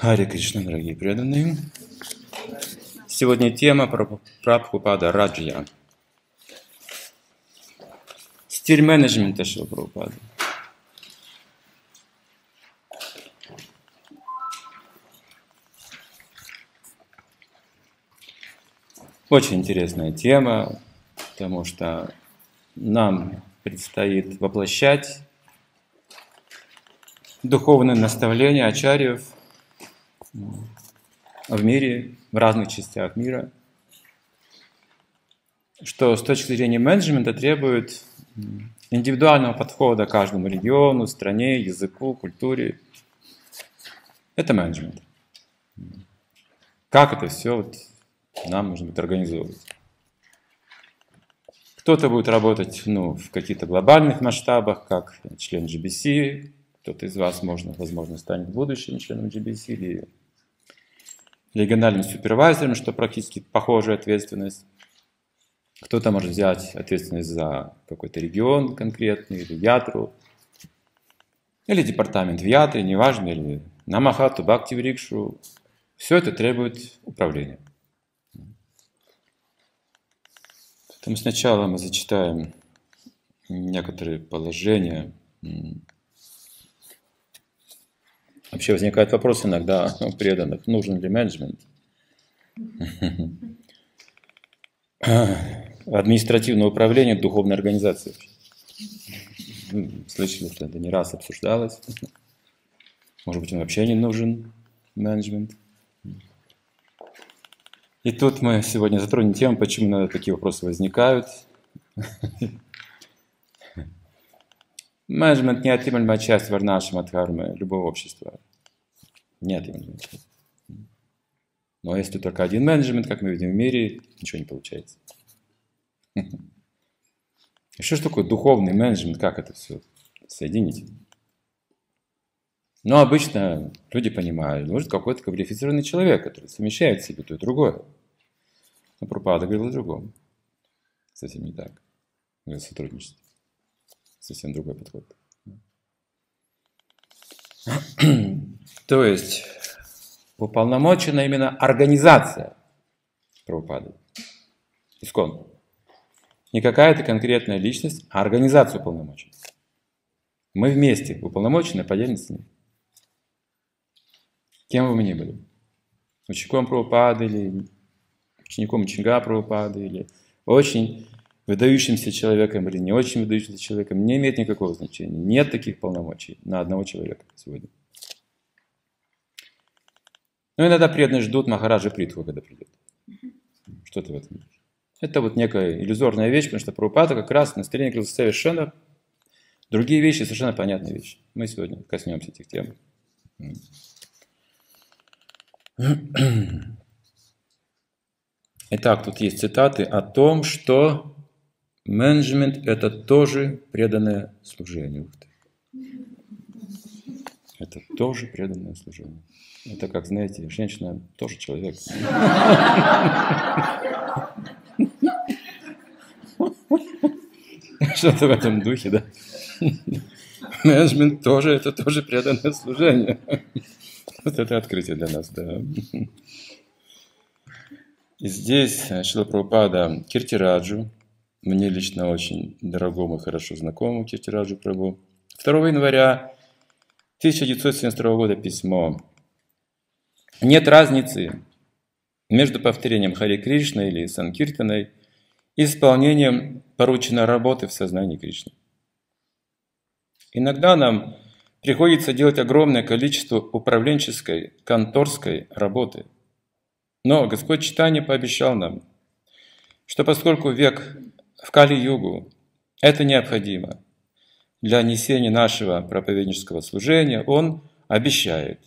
Харе Кришна, дорогие преданные. Сегодня тема про Прабхупада Раджья. Стиль менеджмента Шилпрабхупады. Очень интересная тема, потому что нам предстоит воплощать духовное наставление ачарьев в мире, в разных частях мира, что с точки зрения менеджмента требует индивидуального подхода к каждому региону, стране, языку, культуре. Это менеджмент. Как это все вот нам нужно будет организовывать. Кто-то будет работать ну, в каких-то глобальных масштабах, как член GBC, кто-то из вас, можно, возможно, станет будущим членом GBC или региональным супервайзером, что практически похожая ответственность. Кто-то может взять ответственность за какой-то регион конкретный, или ятру, или департамент в ятре, неважно, или намахату, бхакти рикшу. Все это требует управления. Поэтому сначала мы зачитаем некоторые положения Вообще возникает вопрос иногда у преданных, нужен ли менеджмент? Административное управление духовной организации. Слышали, что это не раз обсуждалось. Может быть, он вообще не нужен, менеджмент. И тут мы сегодня затронем тему, почему такие вопросы возникают. Менеджмент неотъемлемая часть варнаши дхармы любого общества. Неотъемлемая часть. Но если только один менеджмент, как мы видим в мире, ничего не получается. И что такое духовный менеджмент, как это все соединить? Но обычно люди понимают, нужен какой-то квалифицированный человек, который совмещает в себе то и другое. Но Пропада говорил о другом. Совсем не так. Говорил о сотрудничестве совсем другой подход. То есть уполномочена именно организация правопады. Искон. Не какая-то конкретная личность, а организация уполномочена. Мы вместе уполномочены поделимся с ним. Кем бы мы были. Учеником правопады или учеником ученика правопады или очень выдающимся человеком или не очень выдающимся человеком, не имеет никакого значения. Нет таких полномочий на одного человека сегодня. Но иногда преданные ждут Махараджа Притху, когда придет. Что-то в этом Это вот некая иллюзорная вещь, потому что Прабхупада как раз настроение говорил совершенно другие вещи, совершенно понятные вещи. Мы сегодня коснемся этих тем. Итак, тут есть цитаты о том, что Менеджмент – это тоже преданное служение. Это тоже преданное служение. Это, как знаете, женщина тоже человек. Что-то в этом духе, да? Менеджмент тоже, это тоже преданное служение. Вот это открытие для нас, да. И здесь Шила Прабхупада Киртираджу, мне лично очень дорогому и хорошо знакомому Киртираджу Прабу. 2 января 1972 года письмо. Нет разницы между повторением Хари Кришны или Санкиртаной и исполнением порученной работы в сознании Кришны. Иногда нам приходится делать огромное количество управленческой, конторской работы. Но Господь Читание пообещал нам, что поскольку век в Кали-югу это необходимо. Для несения нашего проповеднического служения Он обещает,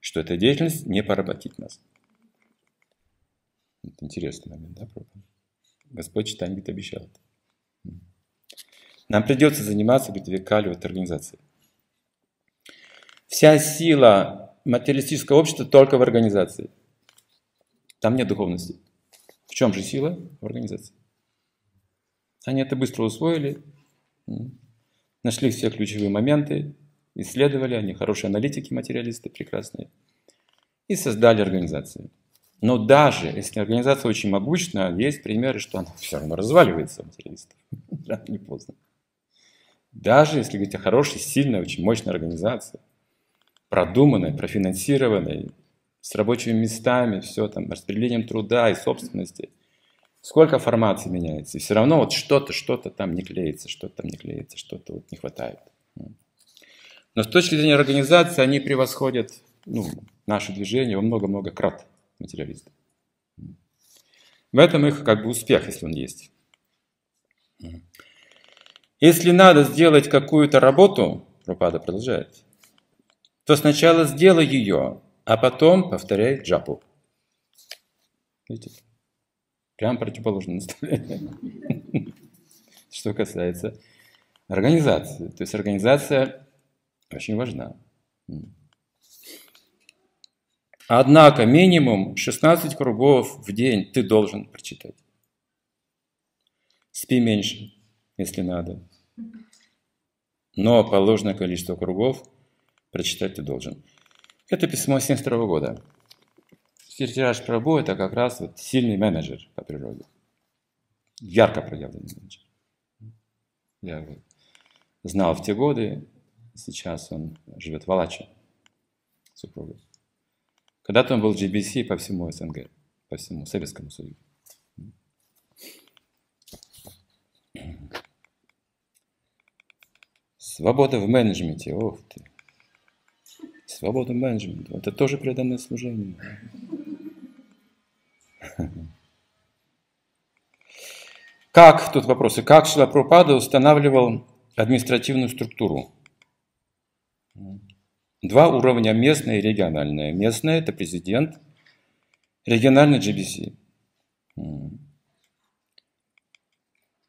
что эта деятельность не поработит нас. Это интересный момент, да? Господь читание говорит, обещал это. Нам придется заниматься, говорит, векали этой организации. Вся сила материалистического общества только в организации. Там нет духовности. В чем же сила в организации? Они это быстро усвоили, нашли все ключевые моменты, исследовали, они хорошие аналитики, материалисты, прекрасные. и создали организацию. Но даже если организация очень могучна, есть примеры, что она все равно разваливается, материалистов. Рано не поздно. Даже если говорить о хорошей, сильной, очень мощной организации, продуманной, профинансированной, с рабочими местами, все там, распределением труда и собственности. Сколько формаций меняется, и все равно вот что-то, что-то там не клеится, что-то там не клеится, что-то вот не хватает. Но с точки зрения организации они превосходят ну, наше движение во много-много крат материалистов. В этом их как бы успех, если он есть. Если надо сделать какую-то работу, Пропада продолжает, то сначала сделай ее, а потом повторяй джапу. Видите? Прям противоположное наставление. Что касается организации. То есть организация очень важна. Однако минимум 16 кругов в день ты должен прочитать. Спи меньше, если надо. Но положенное количество кругов прочитать ты должен. Это письмо 72 года. Тираж Прабу – это как раз вот сильный менеджер по природе. Ярко проявленный менеджер. Я его знал в те годы, сейчас он живет в Алаче, супругой. Когда-то он был GBC по всему СНГ, по всему Советскому Союзу. Свобода в менеджменте, ох ты. Свобода в менеджменте, это тоже преданное служение. Как, тут вопросы, как Шилапрупада устанавливал административную структуру? Два уровня, местное и региональное. Местное – это президент, региональный GBC.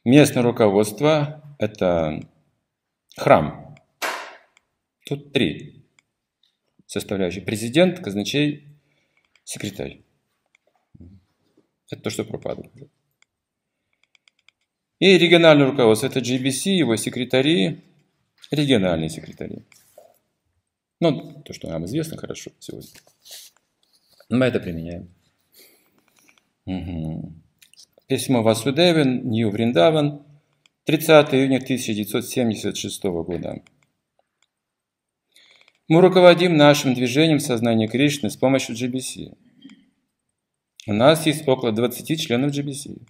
Местное руководство – это храм. Тут три составляющие. Президент, казначей, секретарь. Это то, что пропадало. И региональное руководство – это GBC, его секретари, региональные секретари. Ну, то, что нам известно хорошо сегодня. Мы это применяем. Угу. Письмо Васудевин, Нью Вриндаван, 30 июня 1976 года. Мы руководим нашим движением сознания Кришны с помощью GBC. У нас есть около 20 членов GBC,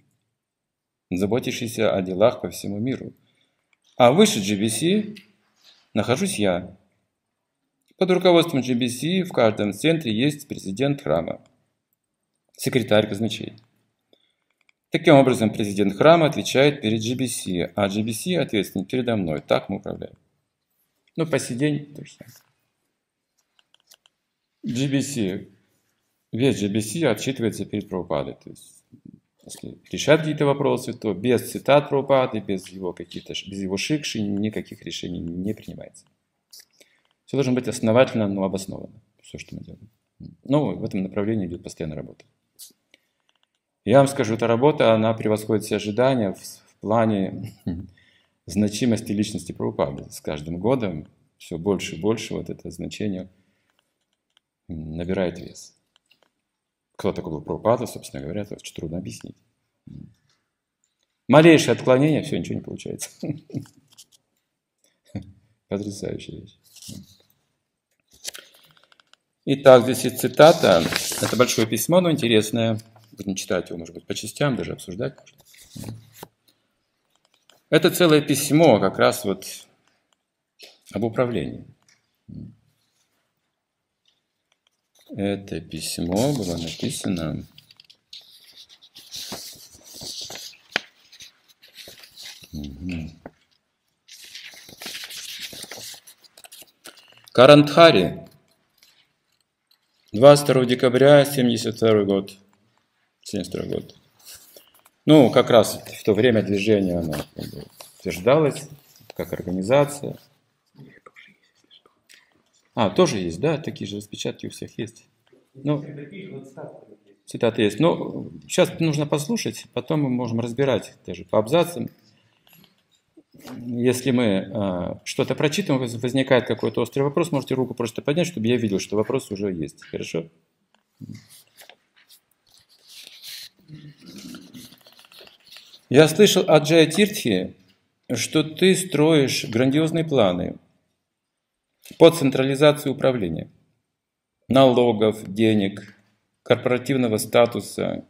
заботящихся о делах по всему миру. А выше GBC нахожусь я, под руководством GBC в каждом центре есть президент храма, секретарь казначей. Таким образом, президент храма отвечает перед GBC, а GBC ответственен передо мной. Так мы управляем. Ну, по сей день то же. GBC, весь GBC отчитывается перед Прабхупадой. То есть, если решать какие-то вопросы, то без цитат Прабхупады, без его каких-то, без его шикши никаких решений не принимается. Все должно быть основательно, но обоснованно. Все, что мы делаем. Ну, в этом направлении идет постоянная работа. Я вам скажу, эта работа, она превосходит все ожидания в, в плане значимости личности Прабхупады. С каждым годом все больше и больше вот это значение набирает вес. Кто такой был Прабхупада, собственно говоря, это очень трудно объяснить. Малейшее отклонение, все, ничего не получается. Потрясающая вещь. Итак, здесь есть цитата. Это большое письмо, но интересное. Будем читать его, может быть, по частям, даже обсуждать. Это целое письмо как раз вот об управлении. Это письмо было написано Карантхари 22 декабря 72 год. 72 год. Ну, как раз в то время движение оно утверждалось как организация. А, тоже есть, да, такие же распечатки у всех есть. Ну, цитаты есть. Ну, сейчас нужно послушать, потом мы можем разбирать даже по абзацам если мы э, что-то прочитываем, возникает какой-то острый вопрос, можете руку просто поднять, чтобы я видел, что вопрос уже есть. Хорошо? Я слышал от Джая Тиртхи, что ты строишь грандиозные планы по централизации управления, налогов, денег, корпоративного статуса,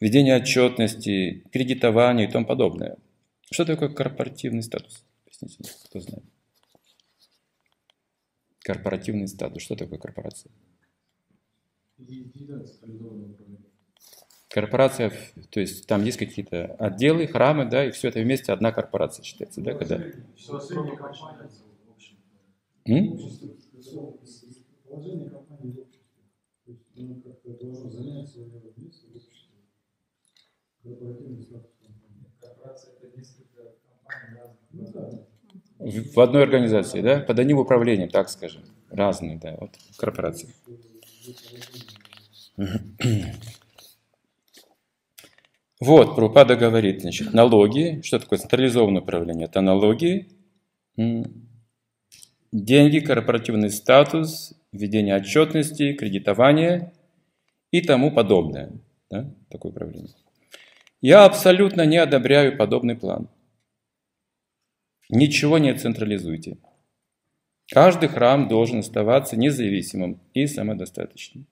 ведения отчетности, кредитования и тому подобное. Что такое корпоративный статус? Кто знает. Корпоративный статус. Что такое корпорация? Корпорация, то есть там есть какие-то отделы, храмы, да, и все это вместе одна корпорация считается, да, когда... М? В одной организации, да? Под одним управлением, так скажем. Разные, да, вот корпорации. Вот, Прупада говорит, значит, налоги, что такое централизованное управление? Это налоги, деньги, корпоративный статус, введение отчетности, кредитование и тому подобное. Да? Такое управление. Я абсолютно не одобряю подобный план. Ничего не централизуйте. Каждый храм должен оставаться независимым и самодостаточным.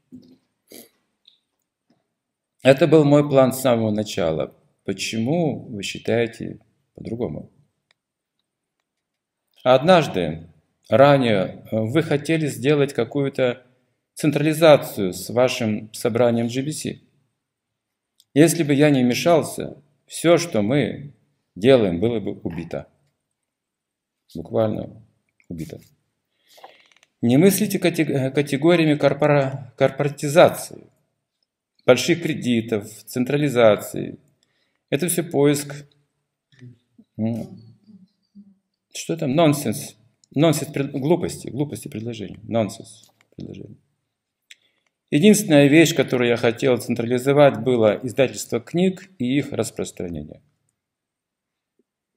Это был мой план с самого начала. Почему вы считаете по-другому? Однажды ранее э, вы хотели сделать какую-то централизацию с вашим собранием GBC. Если бы я не вмешался, все, что мы делаем, было бы убито. Буквально убито. Не мыслите категориями корпора... корпоратизации, больших кредитов, централизации. Это все поиск. Что там? Нонсенс. Нонсенс глупости, глупости предложений. Нонсенс предложений. Единственная вещь, которую я хотел централизовать, было издательство книг и их распространение.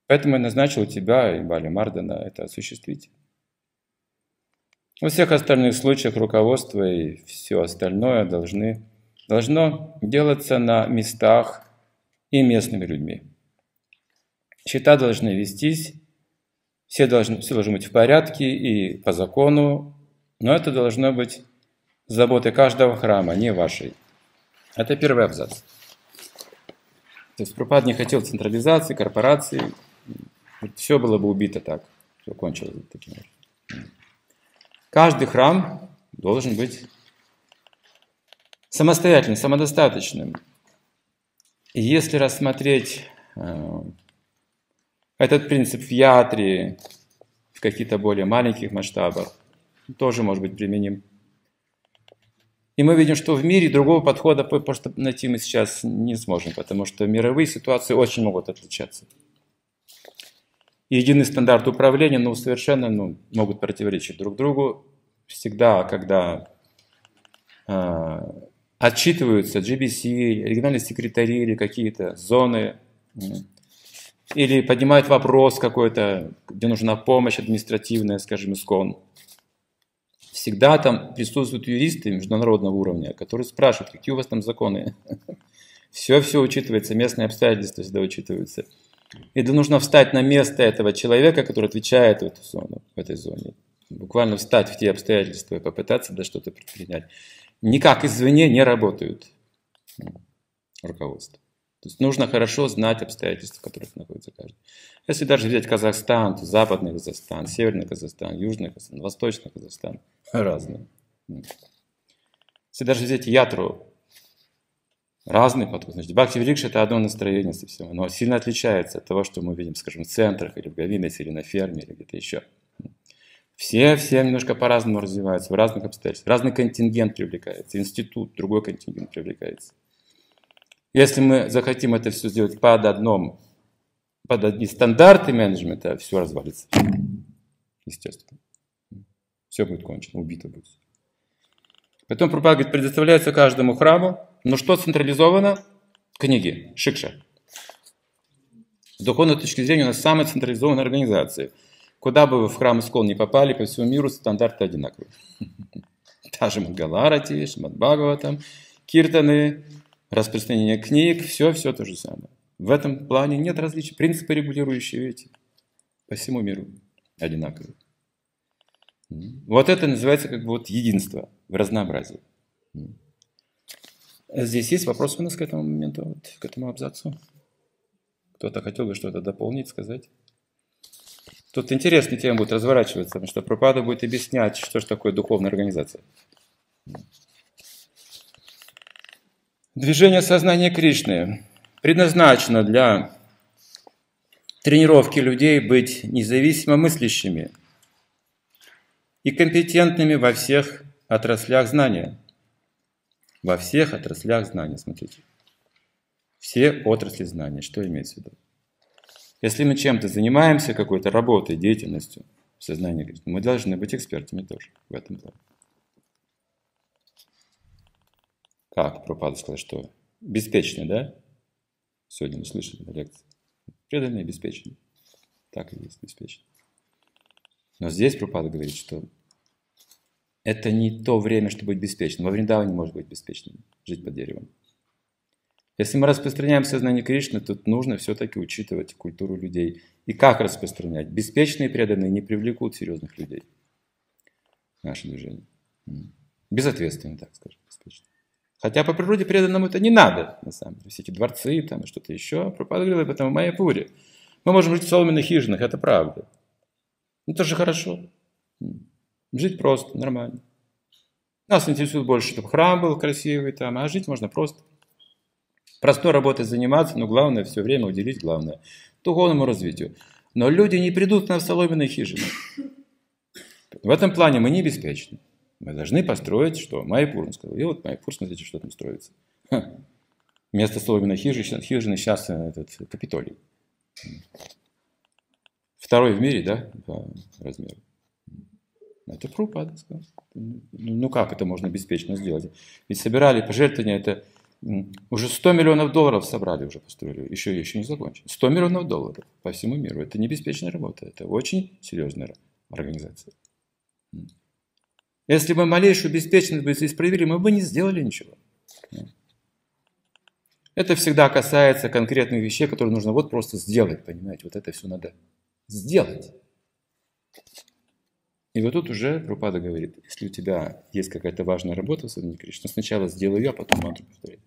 Поэтому я назначил тебя и Бали Мардена это осуществить. Во всех остальных случаях руководство и все остальное должны, должно делаться на местах и местными людьми. Счета должны вестись все должны, все должно быть в порядке и по закону, но это должно быть заботой каждого храма, не вашей. Это первый абзац. То есть Пропад не хотел централизации, корпорации. Все было бы убито так. Все кончилось таким образом. Каждый храм должен быть самостоятельным, самодостаточным. И если рассмотреть э, этот принцип в ятре, в каких-то более маленьких масштабах, тоже может быть применим. И мы видим, что в мире другого подхода просто найти мы сейчас не сможем, потому что мировые ситуации очень могут отличаться. Единый стандарт управления ну, совершенно ну, могут противоречить друг другу. Всегда, когда э, отчитываются GBC, региональные секретари или какие-то зоны, или поднимает вопрос какой-то, где нужна помощь административная, скажем, ИСКОН. Всегда там присутствуют юристы международного уровня, которые спрашивают, какие у вас там законы. Все-все учитывается, местные обстоятельства всегда учитываются. И нужно встать на место этого человека, который отвечает в эту зону, в этой зоне. Буквально встать в те обстоятельства и попытаться да, что-то предпринять. Никак извне не работают руководство. То есть нужно хорошо знать обстоятельства, в которых находится каждый. Если даже взять Казахстан, то западный Казахстан, северный Казахстан, южный Казахстан, восточный Казахстан, разные. Если даже взять Ятру, разный подход. Значит, Бхакти Врикша – это одно настроение совсем. Оно сильно отличается от того, что мы видим, скажем, в центрах, или в Гавинасе, или на ферме, или где-то еще. Все, все немножко по-разному развиваются, в разных обстоятельствах. Разный контингент привлекается, институт, другой контингент привлекается. Если мы захотим это все сделать под одном, под одни стандарты менеджмента, все развалится. Естественно. Все будет кончено, убито будет. Потом говорит, предоставляется каждому храму, но что централизовано? Книги, шикша. С духовной точки зрения у нас самая централизованная организация. Куда бы вы в храм Искон не попали, по всему миру стандарты одинаковые. та же Мангаларати, Шмат Бхагаватам, Киртаны, распространение книг, все, все то же самое. В этом плане нет различий. Принципы регулирующие, видите, по всему миру одинаковые. Вот это называется как бы вот единство в разнообразии. Здесь есть вопросы у нас к этому моменту, вот, к этому абзацу? Кто-то хотел бы что-то дополнить, сказать? Тут интересная тема будет разворачиваться, потому что Пропада будет объяснять, что же такое духовная организация. Движение сознания Кришны предназначено для тренировки людей быть независимо мыслящими и компетентными во всех отраслях знания. Во всех отраслях знания, смотрите. Все отрасли знания. Что имеется в виду? Если мы чем-то занимаемся, какой-то работой, деятельностью в сознании, мы должны быть экспертами тоже в этом плане. Как Пропада сказал, что беспечны, да? Сегодня мы слышали на лекции. Преданные, беспечные. Так и есть, беспечные. Но здесь Пропада говорит, что это не то время, чтобы быть беспечным. Во Вриндаване не может быть беспечным, жить под деревом. Если мы распространяем сознание Кришны, то нужно все-таки учитывать культуру людей. И как распространять? Беспечные преданные не привлекут серьезных людей в наше движение. Безответственно, так скажем, беспечно. Хотя по природе преданным это не надо, на самом деле. Все эти дворцы там и что-то еще. Пропада говорил об этом в Майяпуре. Мы можем жить в соломенных хижинах, это правда. Это тоже хорошо. Жить просто, нормально. Нас интересует больше, чтобы храм был красивый там, а жить можно просто. Простой работой заниматься, но главное все время уделить, главное, духовному развитию. Но люди не придут на соломенные хижины. В этом плане мы не беспечны. Мы должны построить что? Майпур, он сказал. И вот Майпур, смотрите, что там строится. Ха. Вместо соломенной хижины, хижины сейчас этот Капитолий. Второй в мире, да, по размеру. Это Прупада сказал. Ну как это можно беспечно сделать? Ведь собирали пожертвования, это уже 100 миллионов долларов собрали, уже построили, еще, еще не закончили. 100 миллионов долларов по всему миру. Это не беспечная работа, это очень серьезная организация. Если бы малейшую беспечность бы здесь проявили, мы бы не сделали ничего. Это всегда касается конкретных вещей, которые нужно вот просто сделать, понимаете, вот это все надо сделать. И вот тут уже Пропада говорит, если у тебя есть какая-то важная работа в Соединении Кришна, сначала сделай ее, а потом мантру повторяй.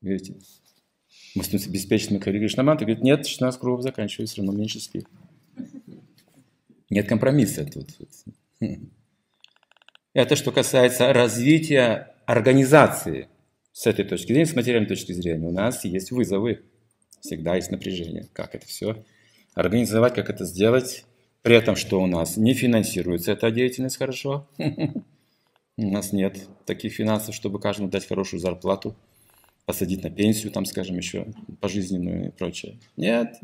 Видите? Мы становимся беспечными Хари Кришна мантры, говорит, нет, 16 кругов заканчивается, все равно меньше спи. Нет компромисса тут. Это что касается развития организации. С этой точки зрения, с материальной точки зрения, у нас есть вызовы. Всегда есть напряжение. Как это все организовать, как это сделать, при этом, что у нас не финансируется эта деятельность хорошо. У нас нет таких финансов, чтобы каждому дать хорошую зарплату, посадить на пенсию, там, скажем, еще пожизненную и прочее. Нет,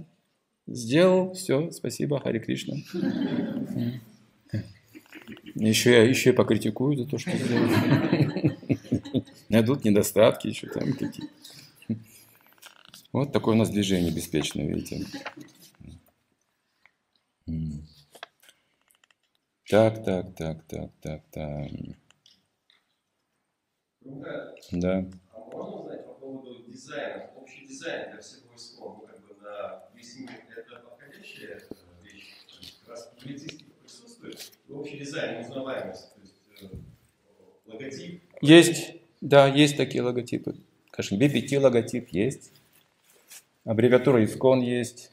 сделал, все, спасибо, Хари Кришна. Еще, я, еще и покритикую за то, что сделал. Найдут недостатки еще там какие. Вот такое у нас движение беспечное, видите. Так, так, так, так, так, так. Да. А можно узнать по поводу дизайна, общий дизайн для всего СКО, ну, как бы на весь мир, это подходящая вещь? То есть, как раз публицистика присутствует, общий дизайн, узнаваемость, то есть э, логотип. Есть, да, есть такие логотипы. Скажем, BBT логотип есть, аббревиатура ISKCON есть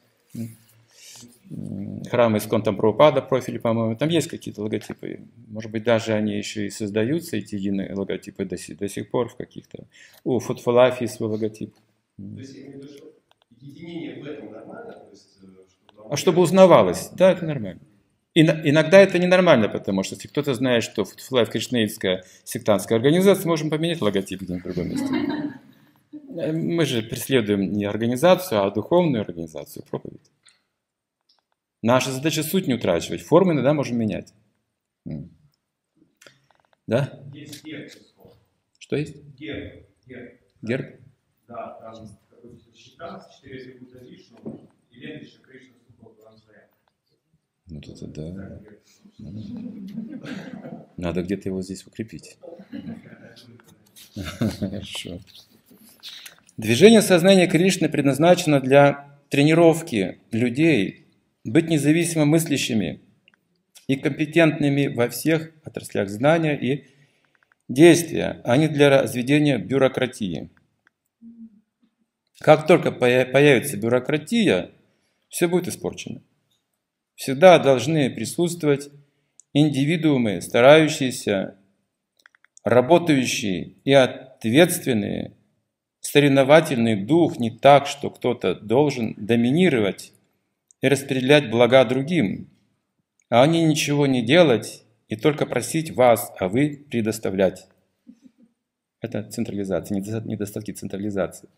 храм Искон там Прабхупада профили, по-моему, там есть какие-то логотипы. Может быть, даже они еще и создаются, эти единые логотипы до сих, до сих пор в каких-то... У Футфалафи свой логотип. То есть, я имею в виду, что единение в этом нормально? То есть, э, чтобы... А чтобы узнавалось, да, это нормально. И, иногда это ненормально, потому что если кто-то знает, что Футфлайф кришнаитская сектантская организация, можем поменять логотип где-нибудь в другом месте. Э, мы же преследуем не организацию, а духовную организацию, проповедь. Наша задача суть не утрачивать. Формы иногда можем менять. Да? Есть герб. Что есть? Герб. Герб. Герб? Да, там какой-то щита, четыре атрибута Вишну и ленточка Кришна Ну, это да. Надо где-то его здесь укрепить. Хорошо. Движение сознания Кришны предназначено для тренировки людей быть независимо мыслящими и компетентными во всех отраслях знания и действия, а не для разведения бюрократии. Как только появится бюрократия, все будет испорчено. Всегда должны присутствовать индивидуумы, старающиеся, работающие и ответственные, соревновательный дух не так, что кто-то должен доминировать и распределять блага другим, а они ничего не делать и только просить вас, а вы предоставлять. Это централизация, недостатки централизации.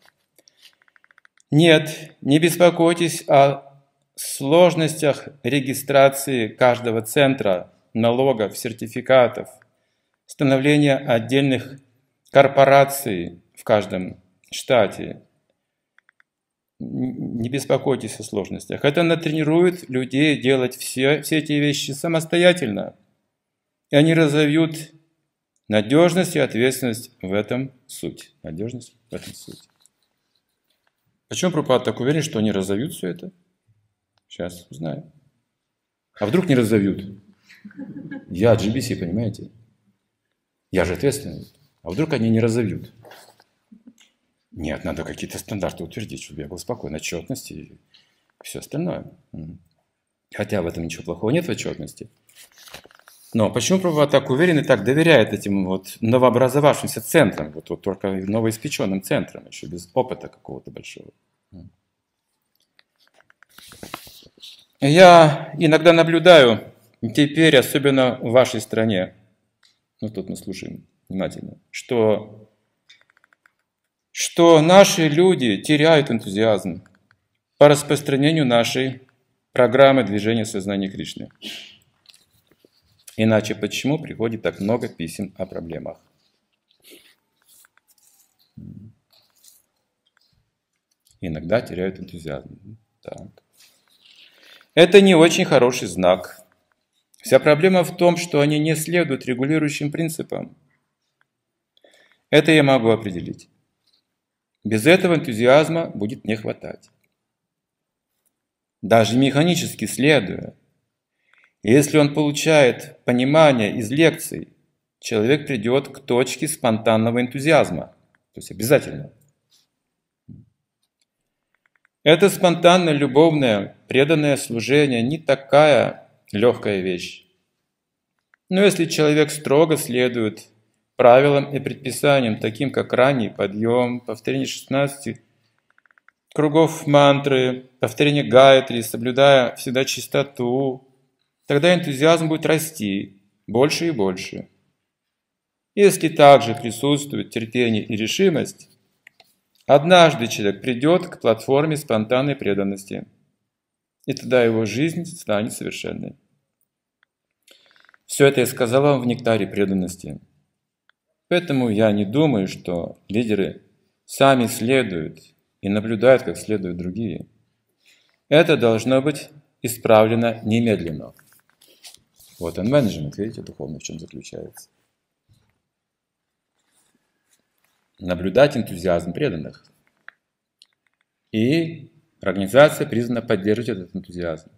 Нет, не беспокойтесь о сложностях регистрации каждого центра, налогов, сертификатов, становления отдельных корпораций в каждом штате. Не беспокойтесь о сложностях. Это натренирует людей делать все, все эти вещи самостоятельно. И они разовьют надежность и ответственность в этом суть. Надежность в этом суть. Почему Пропад так уверен, что они разовьют все это? Сейчас узнаем. А вдруг не разовьют? Я GBC, понимаете? Я же ответственный. А вдруг они не разовьют? Нет, надо какие-то стандарты утвердить, чтобы я был спокоен. Отчетность и все остальное. Хотя в этом ничего плохого нет в отчетности. Но почему Прабхупад так уверен и так доверяет этим вот новообразовавшимся центрам, вот, вот только новоиспеченным центрам, еще без опыта какого-то большого? Я иногда наблюдаю, теперь, особенно в вашей стране, ну тут мы слушаем внимательно, что, что наши люди теряют энтузиазм по распространению нашей программы движения сознания Кришны. Иначе почему приходит так много писем о проблемах? Иногда теряют энтузиазм. Так. Это не очень хороший знак. Вся проблема в том, что они не следуют регулирующим принципам. Это я могу определить. Без этого энтузиазма будет не хватать. Даже механически следуя, если он получает понимание из лекций, человек придет к точке спонтанного энтузиазма. То есть обязательно. Это спонтанное, любовное, преданное служение не такая легкая вещь. Но если человек строго следует правилам и предписаниям, таким как ранний подъем, повторение 16 кругов мантры, повторение гайтри, соблюдая всегда чистоту, тогда энтузиазм будет расти больше и больше. Если также присутствует терпение и решимость, Однажды человек придет к платформе спонтанной преданности, и тогда его жизнь станет совершенной. Все это я сказал вам в нектаре преданности. Поэтому я не думаю, что лидеры сами следуют и наблюдают, как следуют другие. Это должно быть исправлено немедленно. Вот он менеджмент, видите, духовный в чем заключается. Наблюдать энтузиазм преданных. И организация призвана поддерживать этот энтузиазм.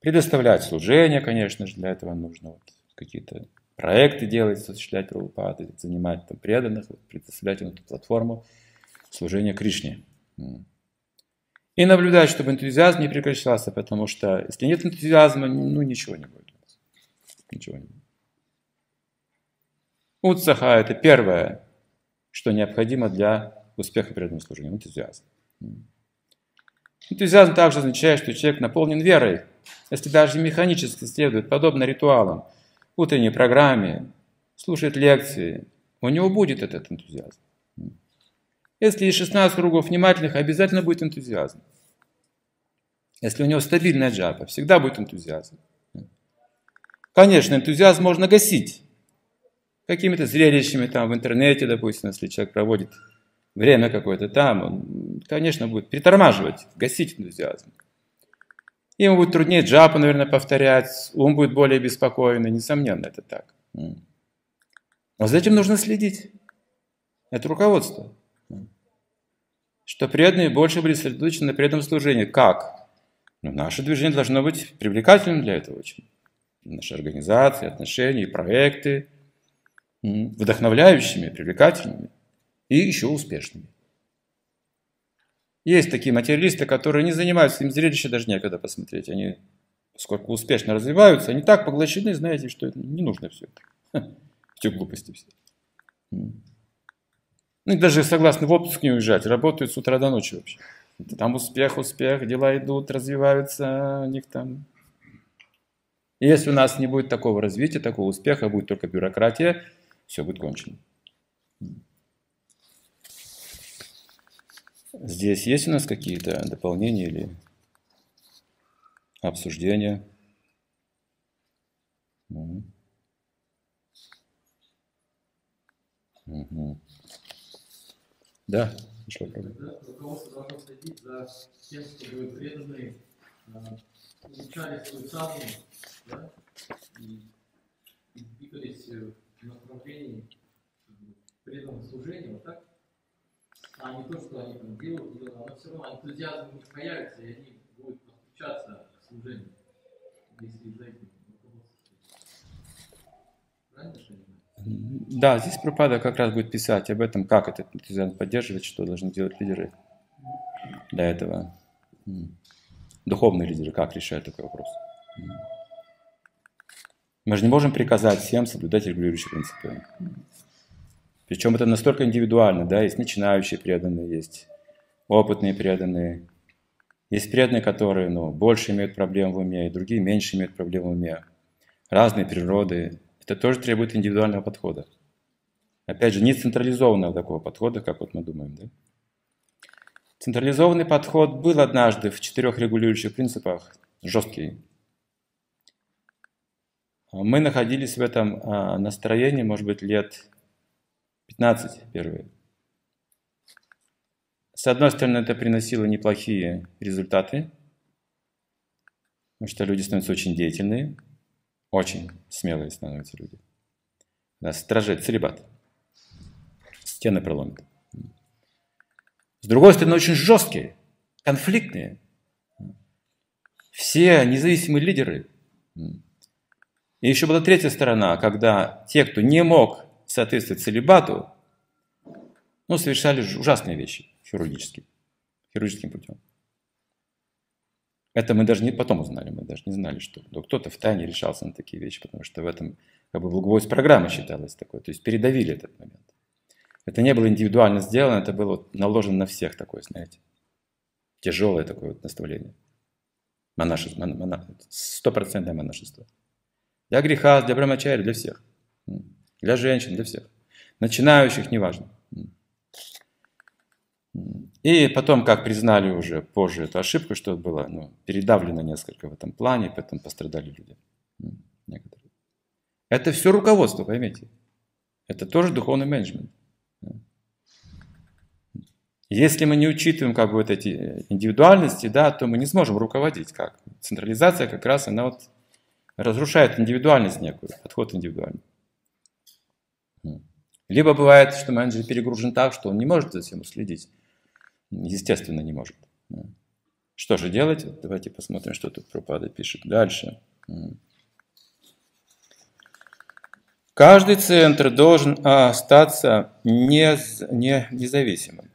Предоставлять служение, конечно же, для этого нужно вот какие-то проекты делать, осуществлять правопады, занимать там преданных, предоставлять им эту платформу служения Кришне. И наблюдать, чтобы энтузиазм не прекращался, потому что если нет энтузиазма, ну ничего не будет. Ничего не будет. Уцаха – это первое что необходимо для успеха преданного служения. Энтузиазм. Энтузиазм также означает, что человек наполнен верой. Если даже механически следует подобно ритуалам, утренней программе, слушает лекции, у него будет этот энтузиазм. Если есть 16 кругов внимательных, обязательно будет энтузиазм. Если у него стабильная джапа, всегда будет энтузиазм. Конечно, энтузиазм можно гасить какими-то зрелищами там в интернете, допустим, если человек проводит время какое-то там, он, конечно, будет притормаживать, гасить энтузиазм. Ему будет труднее джапу, наверное, повторять, ум будет более беспокойный, несомненно, это так. Но за этим нужно следить. Это руководство. Что преданные больше были сосредоточены на преданном служении. Как? Ну, наше движение должно быть привлекательным для этого очень. Наши организации, отношения, проекты, вдохновляющими, привлекательными и еще успешными. Есть такие материалисты, которые не занимаются им зрелище даже некогда посмотреть. Они, сколько успешно развиваются, они так поглощены, знаете, что это не нужно все это. Все глупости все. Ну и даже согласны в отпуск не уезжать, работают с утра до ночи вообще. Там успех, успех, дела идут, развиваются, у них там... если у нас не будет такого развития, такого успеха, будет только бюрократия, все будет кончено. Здесь есть у нас какие-то дополнения или обсуждения? Угу. Угу. Да, еще вопрос. Руководство должно следить за тем, чтобы преданные изучали свой садху, да, и, и двигались в направлении преданного служения, вот так? А не то, что они там делают, делают, но все равно энтузиазм них появится, и они будут подключаться к служению, если за этим да, здесь Пропада как раз будет писать об этом, как этот энтузиазм поддерживать, что должны делать лидеры для этого. Духовные лидеры, как решают такой вопрос. Мы же не можем приказать всем соблюдать регулирующие принципы. Причем это настолько индивидуально, да, есть начинающие преданные, есть опытные преданные, есть преданные, которые ну, больше имеют проблем в уме, и другие меньше имеют проблем в уме. Разные природы, это тоже требует индивидуального подхода. Опять же, не централизованного такого подхода, как вот мы думаем. Да? Централизованный подход был однажды в четырех регулирующих принципах, жесткий. Мы находились в этом а, настроении, может быть, лет 15 первые. С одной стороны, это приносило неплохие результаты, потому что люди становятся очень деятельные, очень смелые становятся люди. Да, стражей, целебат. Стены проломят. С другой стороны, очень жесткие, конфликтные. Все независимые лидеры. И еще была третья сторона, когда те, кто не мог соответствовать целебату, ну, совершали ужасные вещи хирургически, хирургическим путем. Это мы даже не потом узнали, мы даже не знали, что кто-то в тайне решался на такие вещи, потому что в этом как бы гвоздь программы считалась такой, то есть передавили этот момент. Это не было индивидуально сделано, это было наложено на всех такое, знаете, тяжелое такое вот наставление. Монашество, стопроцентное монашество. Для греха, для брамачари, для всех. Для женщин, для всех. Начинающих, неважно. И потом, как признали уже позже эту ошибку, что было ну, передавлено несколько в этом плане, поэтому пострадали люди. Некоторые. Это все руководство, поймите. Это тоже духовный менеджмент. Если мы не учитываем как бы вот эти индивидуальности, да, то мы не сможем руководить как. Централизация как раз, она вот разрушает индивидуальность некую, подход индивидуальный. Либо бывает, что менеджер перегружен так, что он не может за всем следить. Естественно, не может. Что же делать? Давайте посмотрим, что тут Пропада пишет дальше. Каждый центр должен остаться не, не, независимым.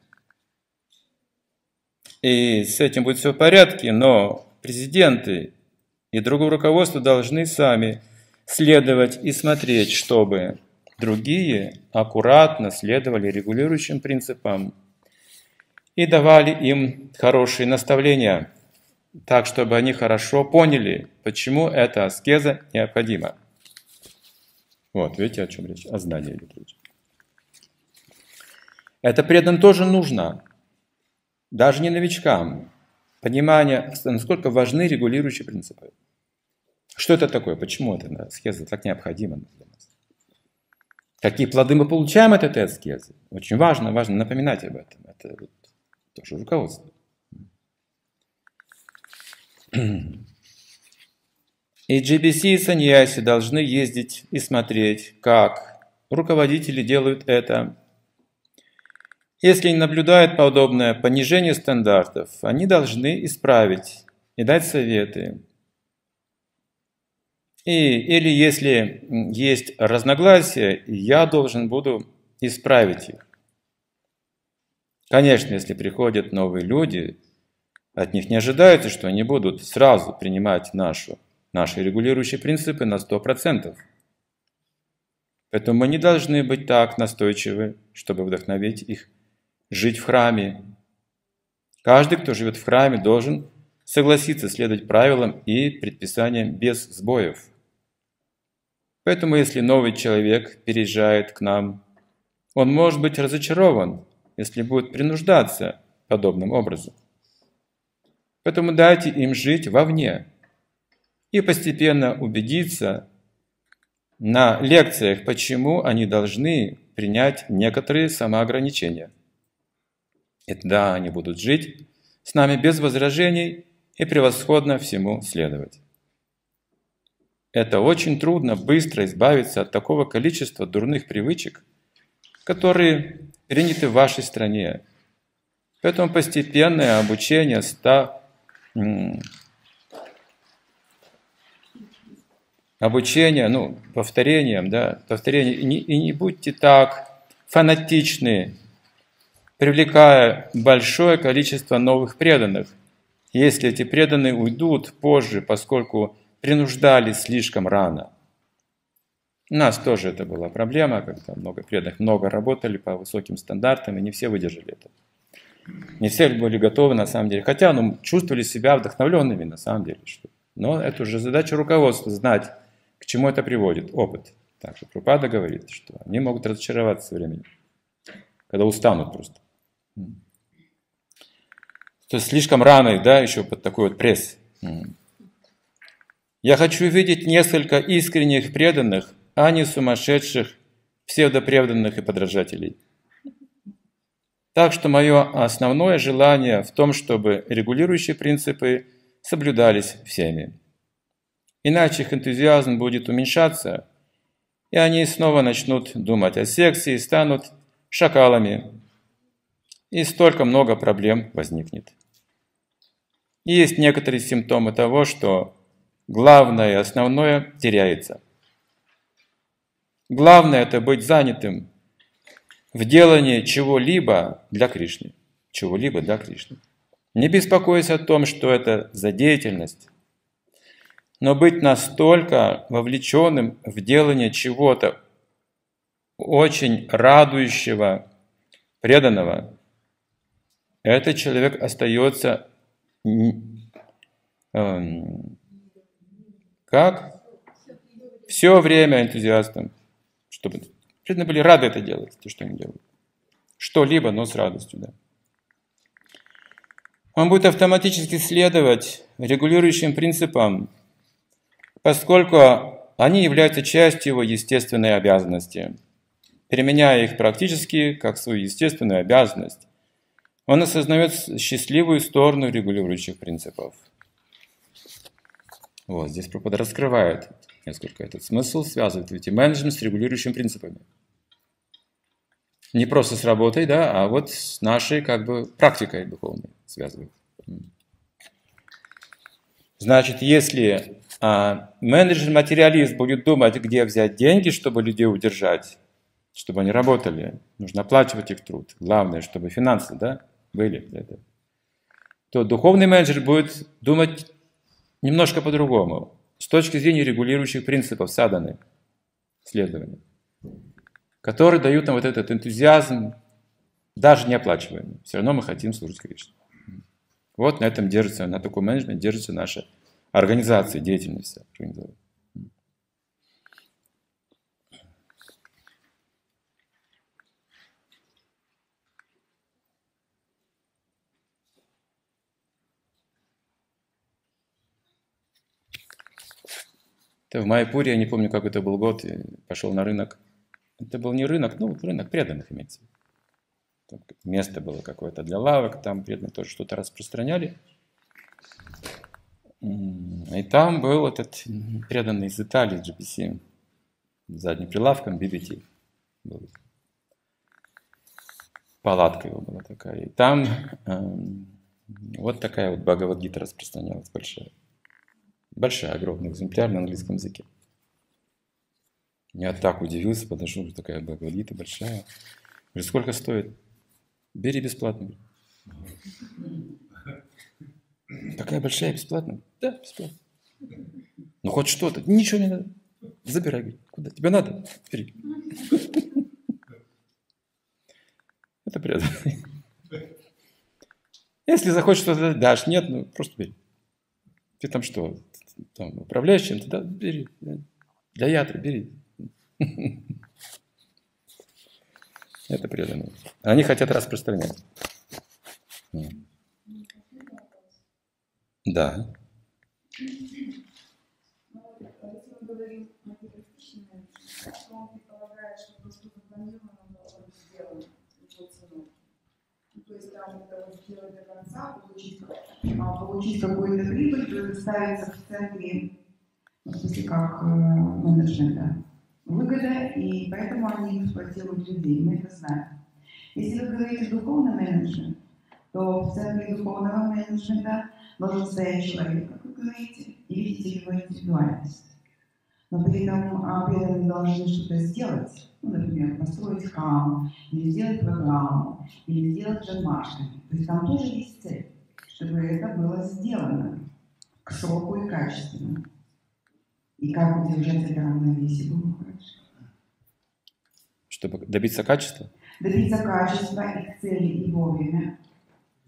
И с этим будет все в порядке, но президенты и другое руководство должны сами следовать и смотреть, чтобы другие аккуратно следовали регулирующим принципам и давали им хорошие наставления, так, чтобы они хорошо поняли, почему эта аскеза необходима. Вот, видите, о чем речь? О знании идет речь. Это преданным тоже нужно, даже не новичкам. Понимание, насколько важны регулирующие принципы. Что это такое? Почему эта аскеза так необходима для нас? Какие плоды мы получаем от этой аскезы? Очень важно, важно напоминать об этом. Это тоже руководство. И GBC и саньяси должны ездить и смотреть, как руководители делают это. Если не наблюдают подобное понижение стандартов, они должны исправить и дать советы. И, или если есть разногласия, я должен буду исправить их. Конечно, если приходят новые люди, от них не ожидается, что они будут сразу принимать нашу, наши регулирующие принципы на 100%. Поэтому мы не должны быть так настойчивы, чтобы вдохновить их жить в храме. Каждый, кто живет в храме, должен согласиться следовать правилам и предписаниям без сбоев. Поэтому если новый человек переезжает к нам, он может быть разочарован, если будет принуждаться подобным образом. Поэтому дайте им жить вовне и постепенно убедиться на лекциях, почему они должны принять некоторые самоограничения. И тогда они будут жить с нами без возражений и превосходно всему следовать. Это очень трудно быстро избавиться от такого количества дурных привычек, которые приняты в вашей стране. Поэтому постепенное обучение ста, обучение, ну, повторением, да, повторение, и не, и не будьте так фанатичны, привлекая большое количество новых преданных. Если эти преданные уйдут позже, поскольку принуждали слишком рано – у нас тоже это была проблема, когда много преданных много работали по высоким стандартам, и не все выдержали это. Не все были готовы на самом деле, хотя ну, чувствовали себя вдохновленными на самом деле. Что... Но это уже задача руководства, знать, к чему это приводит, опыт. Так что Прупада говорит, что они могут разочароваться со временем, когда устанут просто. То есть слишком рано, да, еще под такой вот пресс. Я хочу видеть несколько искренних преданных, а не сумасшедших, псевдопревданных и подражателей. Так что мое основное желание в том, чтобы регулирующие принципы соблюдались всеми. Иначе их энтузиазм будет уменьшаться, и они снова начнут думать о сексе и станут шакалами, и столько много проблем возникнет. И есть некоторые симптомы того, что главное основное теряется – Главное – это быть занятым в делании чего-либо для Кришны. Чего-либо для Кришны. Не беспокоясь о том, что это за деятельность, но быть настолько вовлеченным в делание чего-то очень радующего, преданного, этот человек остается эм, как? Все время энтузиастом чтобы преданные были рады это делать, то, что они делают. Что-либо, но с радостью, да. Он будет автоматически следовать регулирующим принципам, поскольку они являются частью его естественной обязанности. Применяя их практически как свою естественную обязанность, он осознает счастливую сторону регулирующих принципов. Вот, здесь Пропада раскрывает несколько этот смысл, связывает эти менеджмент с регулирующими принципами. Не просто с работой, да, а вот с нашей как бы практикой духовной связывает. Значит, если а, менеджер-материалист будет думать, где взять деньги, чтобы людей удержать, чтобы они работали, нужно оплачивать их труд. Главное, чтобы финансы да, были для этого. То духовный менеджер будет думать немножко по-другому с точки зрения регулирующих принципов саданы, следования, которые дают нам вот этот энтузиазм, даже не оплачиваемый. Все равно мы хотим служить Кришне. Вот на этом держится, на таком менеджменте держится наша организация, деятельность. Организация. В Майпуре, я не помню, как это был год, пошел на рынок. Это был не рынок, ну, рынок преданных имеется. место было какое-то для лавок, там преданные тоже что-то распространяли. И там был этот преданный из Италии, GPC, задним прилавком BBT. Был. Палатка его была такая. И там э, вот такая вот Бхагавадгита распространялась большая. Большая, огромный экземпляр на английском языке. Я так удивился, подошел, такая Бхагавадгита большая. Говорю, сколько стоит? Бери бесплатно. Такая большая, бесплатно? Да, бесплатно. Ну хоть что-то, ничего не надо. Забирай. Куда? Тебе надо? Бери. Это преданный. Если захочешь что-то дашь, нет, ну просто бери. Ты там что, там управляешь чем-то, да, бери. Для ятры бери. Это преданные. Они хотят распространять. Да. До конца, получить, получить какую-то прибыль, то ставится в центре, в смысле, как э, менеджмента выгода, и поэтому они эксплуатируют людей, мы это знаем. Если вы говорите духовный менеджмент, то в центре духовного менеджмента должен стоять человек, как вы говорите, и видите его индивидуальность. Но при этом а, должны что-то сделать, ну, например, построить храм, или сделать программу, или сделать джанмашками. То есть там тоже есть цель, чтобы это было сделано к сроку и качественно. И как удержать это равновесие, думаю, хорошо. Чтобы добиться качества? Добиться качества и к цели и вовремя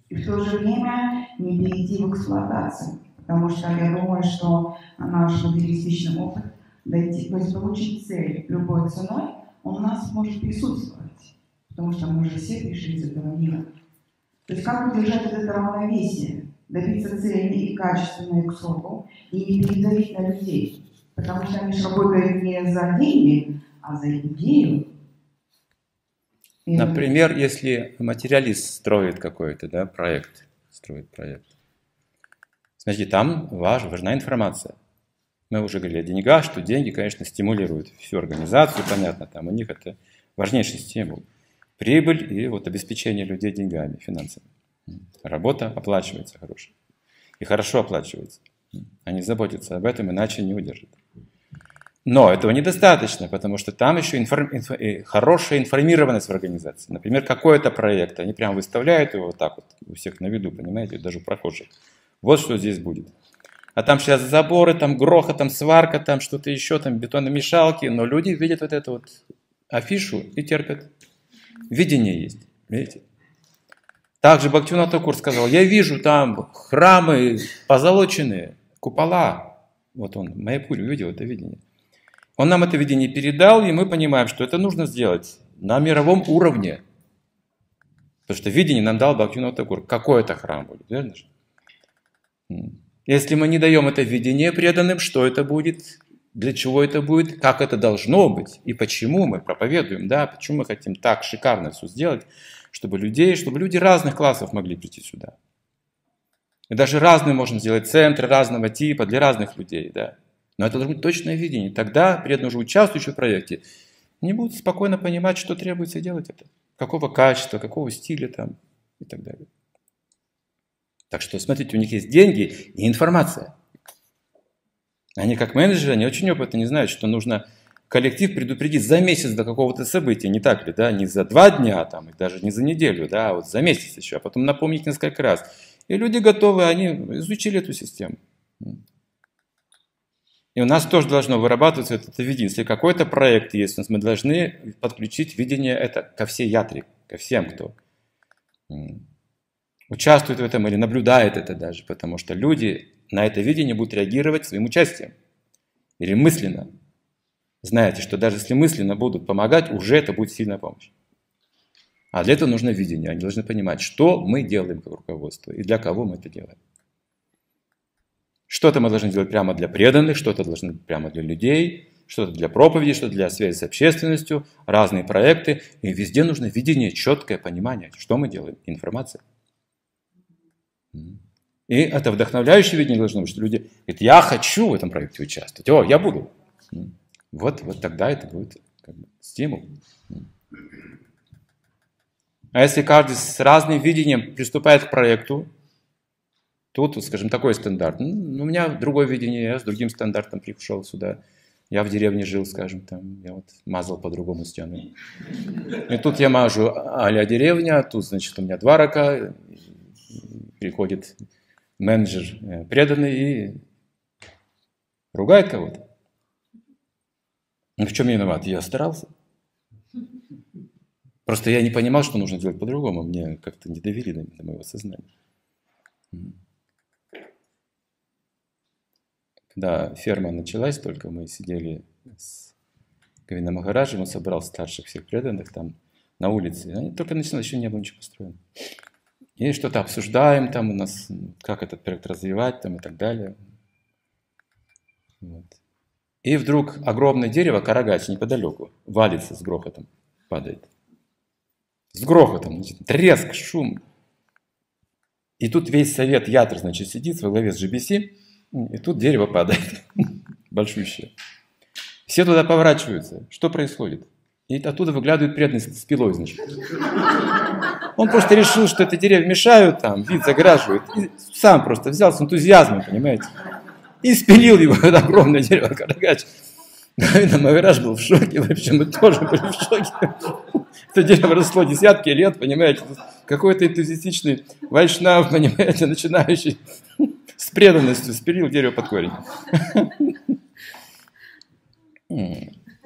и в то же время не перейти в эксплуатацию. Потому что я думаю, что наш материалистичный опыт, дойти, то есть получить цель любой ценой, он у нас может присутствовать. Потому что мы же все пришли из этого мира. То есть как удержать это равновесие, добиться цели и качественно и к сроку, и не передавить на людей. Потому что они работают не за деньги, а за идею, Например, если материалист строит какой-то да, проект, строит проект. Смотрите, там важна информация. Мы уже говорили о деньгах, что деньги, конечно, стимулируют всю организацию, понятно, там у них это важнейший стимул. Прибыль и вот обеспечение людей деньгами, финансами. Работа оплачивается хорошо. И хорошо оплачивается. Они заботятся об этом, иначе не удержат. Но этого недостаточно, потому что там еще информ... инф... Э, хорошая информированность в организации. Например, какой-то проект, они прямо выставляют его вот так вот у всех на виду, понимаете, даже у прохожих. Вот что здесь будет. А там сейчас заборы, там грохот, там сварка, там что-то еще, там бетономешалки, но люди видят вот эту вот афишу и терпят. Видение есть, видите? Также Бхактивинат Такур сказал, я вижу там храмы позолоченные, купола. Вот он, Майяпури увидел это видение. Он нам это видение передал, и мы понимаем, что это нужно сделать на мировом уровне. Потому что видение нам дал Бхактивинод Такур. Какой это храм будет, верно же? Если мы не даем это видение преданным, что это будет, для чего это будет, как это должно быть, и почему мы проповедуем, да, почему мы хотим так шикарно все сделать, чтобы людей, чтобы люди разных классов могли прийти сюда. И даже разные можно сделать центры разного типа для разных людей, да. Но это должно быть точное видение. Тогда преданные уже участвующие в проекте не будут спокойно понимать, что требуется делать это. Какого качества, какого стиля там и так далее. Так что, смотрите, у них есть деньги и информация. Они как менеджеры, они очень опытно не знают, что нужно коллектив предупредить за месяц до какого-то события, не так ли, да, не за два дня, там, и даже не за неделю, да, а вот за месяц еще, а потом напомнить несколько раз. И люди готовы, они изучили эту систему. И у нас тоже должно вырабатываться это видение. Если какой-то проект есть, мы должны подключить видение это ко всей ятре, ко всем, кто участвует в этом или наблюдает это даже, потому что люди на это видение будут реагировать своим участием или мысленно. Знаете, что даже если мысленно будут помогать, уже это будет сильная помощь. А для этого нужно видение. Они должны понимать, что мы делаем как руководство и для кого мы это делаем. Что-то мы должны делать прямо для преданных, что-то должны быть прямо для людей, что-то для проповеди, что-то для связи с общественностью, разные проекты. И везде нужно видение, четкое понимание, что мы делаем, информация. И это вдохновляющее видение должно быть, что люди говорят, я хочу в этом проекте участвовать, о, я буду. Вот, вот тогда это будет как бы, стимул. А если каждый с разным видением приступает к проекту, тут, скажем, такой стандарт. Ну, у меня другое видение, я с другим стандартом пришел сюда. Я в деревне жил, скажем, там, я вот мазал по-другому стены. И тут я мажу а деревня, тут, значит, у меня два рака, приходит менеджер э, преданный и ругает кого-то. Ну, в чем я виноват? Я старался. Просто я не понимал, что нужно делать по-другому. Мне как-то не довели до, до моего сознания. Когда ферма началась, только мы сидели с Гавина Махараджем, он собрал старших всех преданных там на улице. Они только начинали, еще не было ничего построено. И что-то обсуждаем там у нас, как этот проект развивать там и так далее. Вот. И вдруг огромное дерево, карагач, неподалеку, валится с грохотом, падает. С грохотом, значит, треск, шум. И тут весь совет ятр, значит, сидит во главе с GBC, и тут дерево падает, большущее. Все туда поворачиваются. Что происходит? И оттуда выглядывает преданный с пилой, значит. Он просто решил, что это деревья мешают, там, вид заграживает. И сам просто взял с энтузиазмом, понимаете. И спилил его, это огромное дерево Карагач. Говина Мавираж был в шоке, вообще мы тоже были в шоке. Это дерево росло десятки лет, понимаете. Какой-то энтузиастичный вайшнав, понимаете, начинающий с преданностью спилил дерево под корень.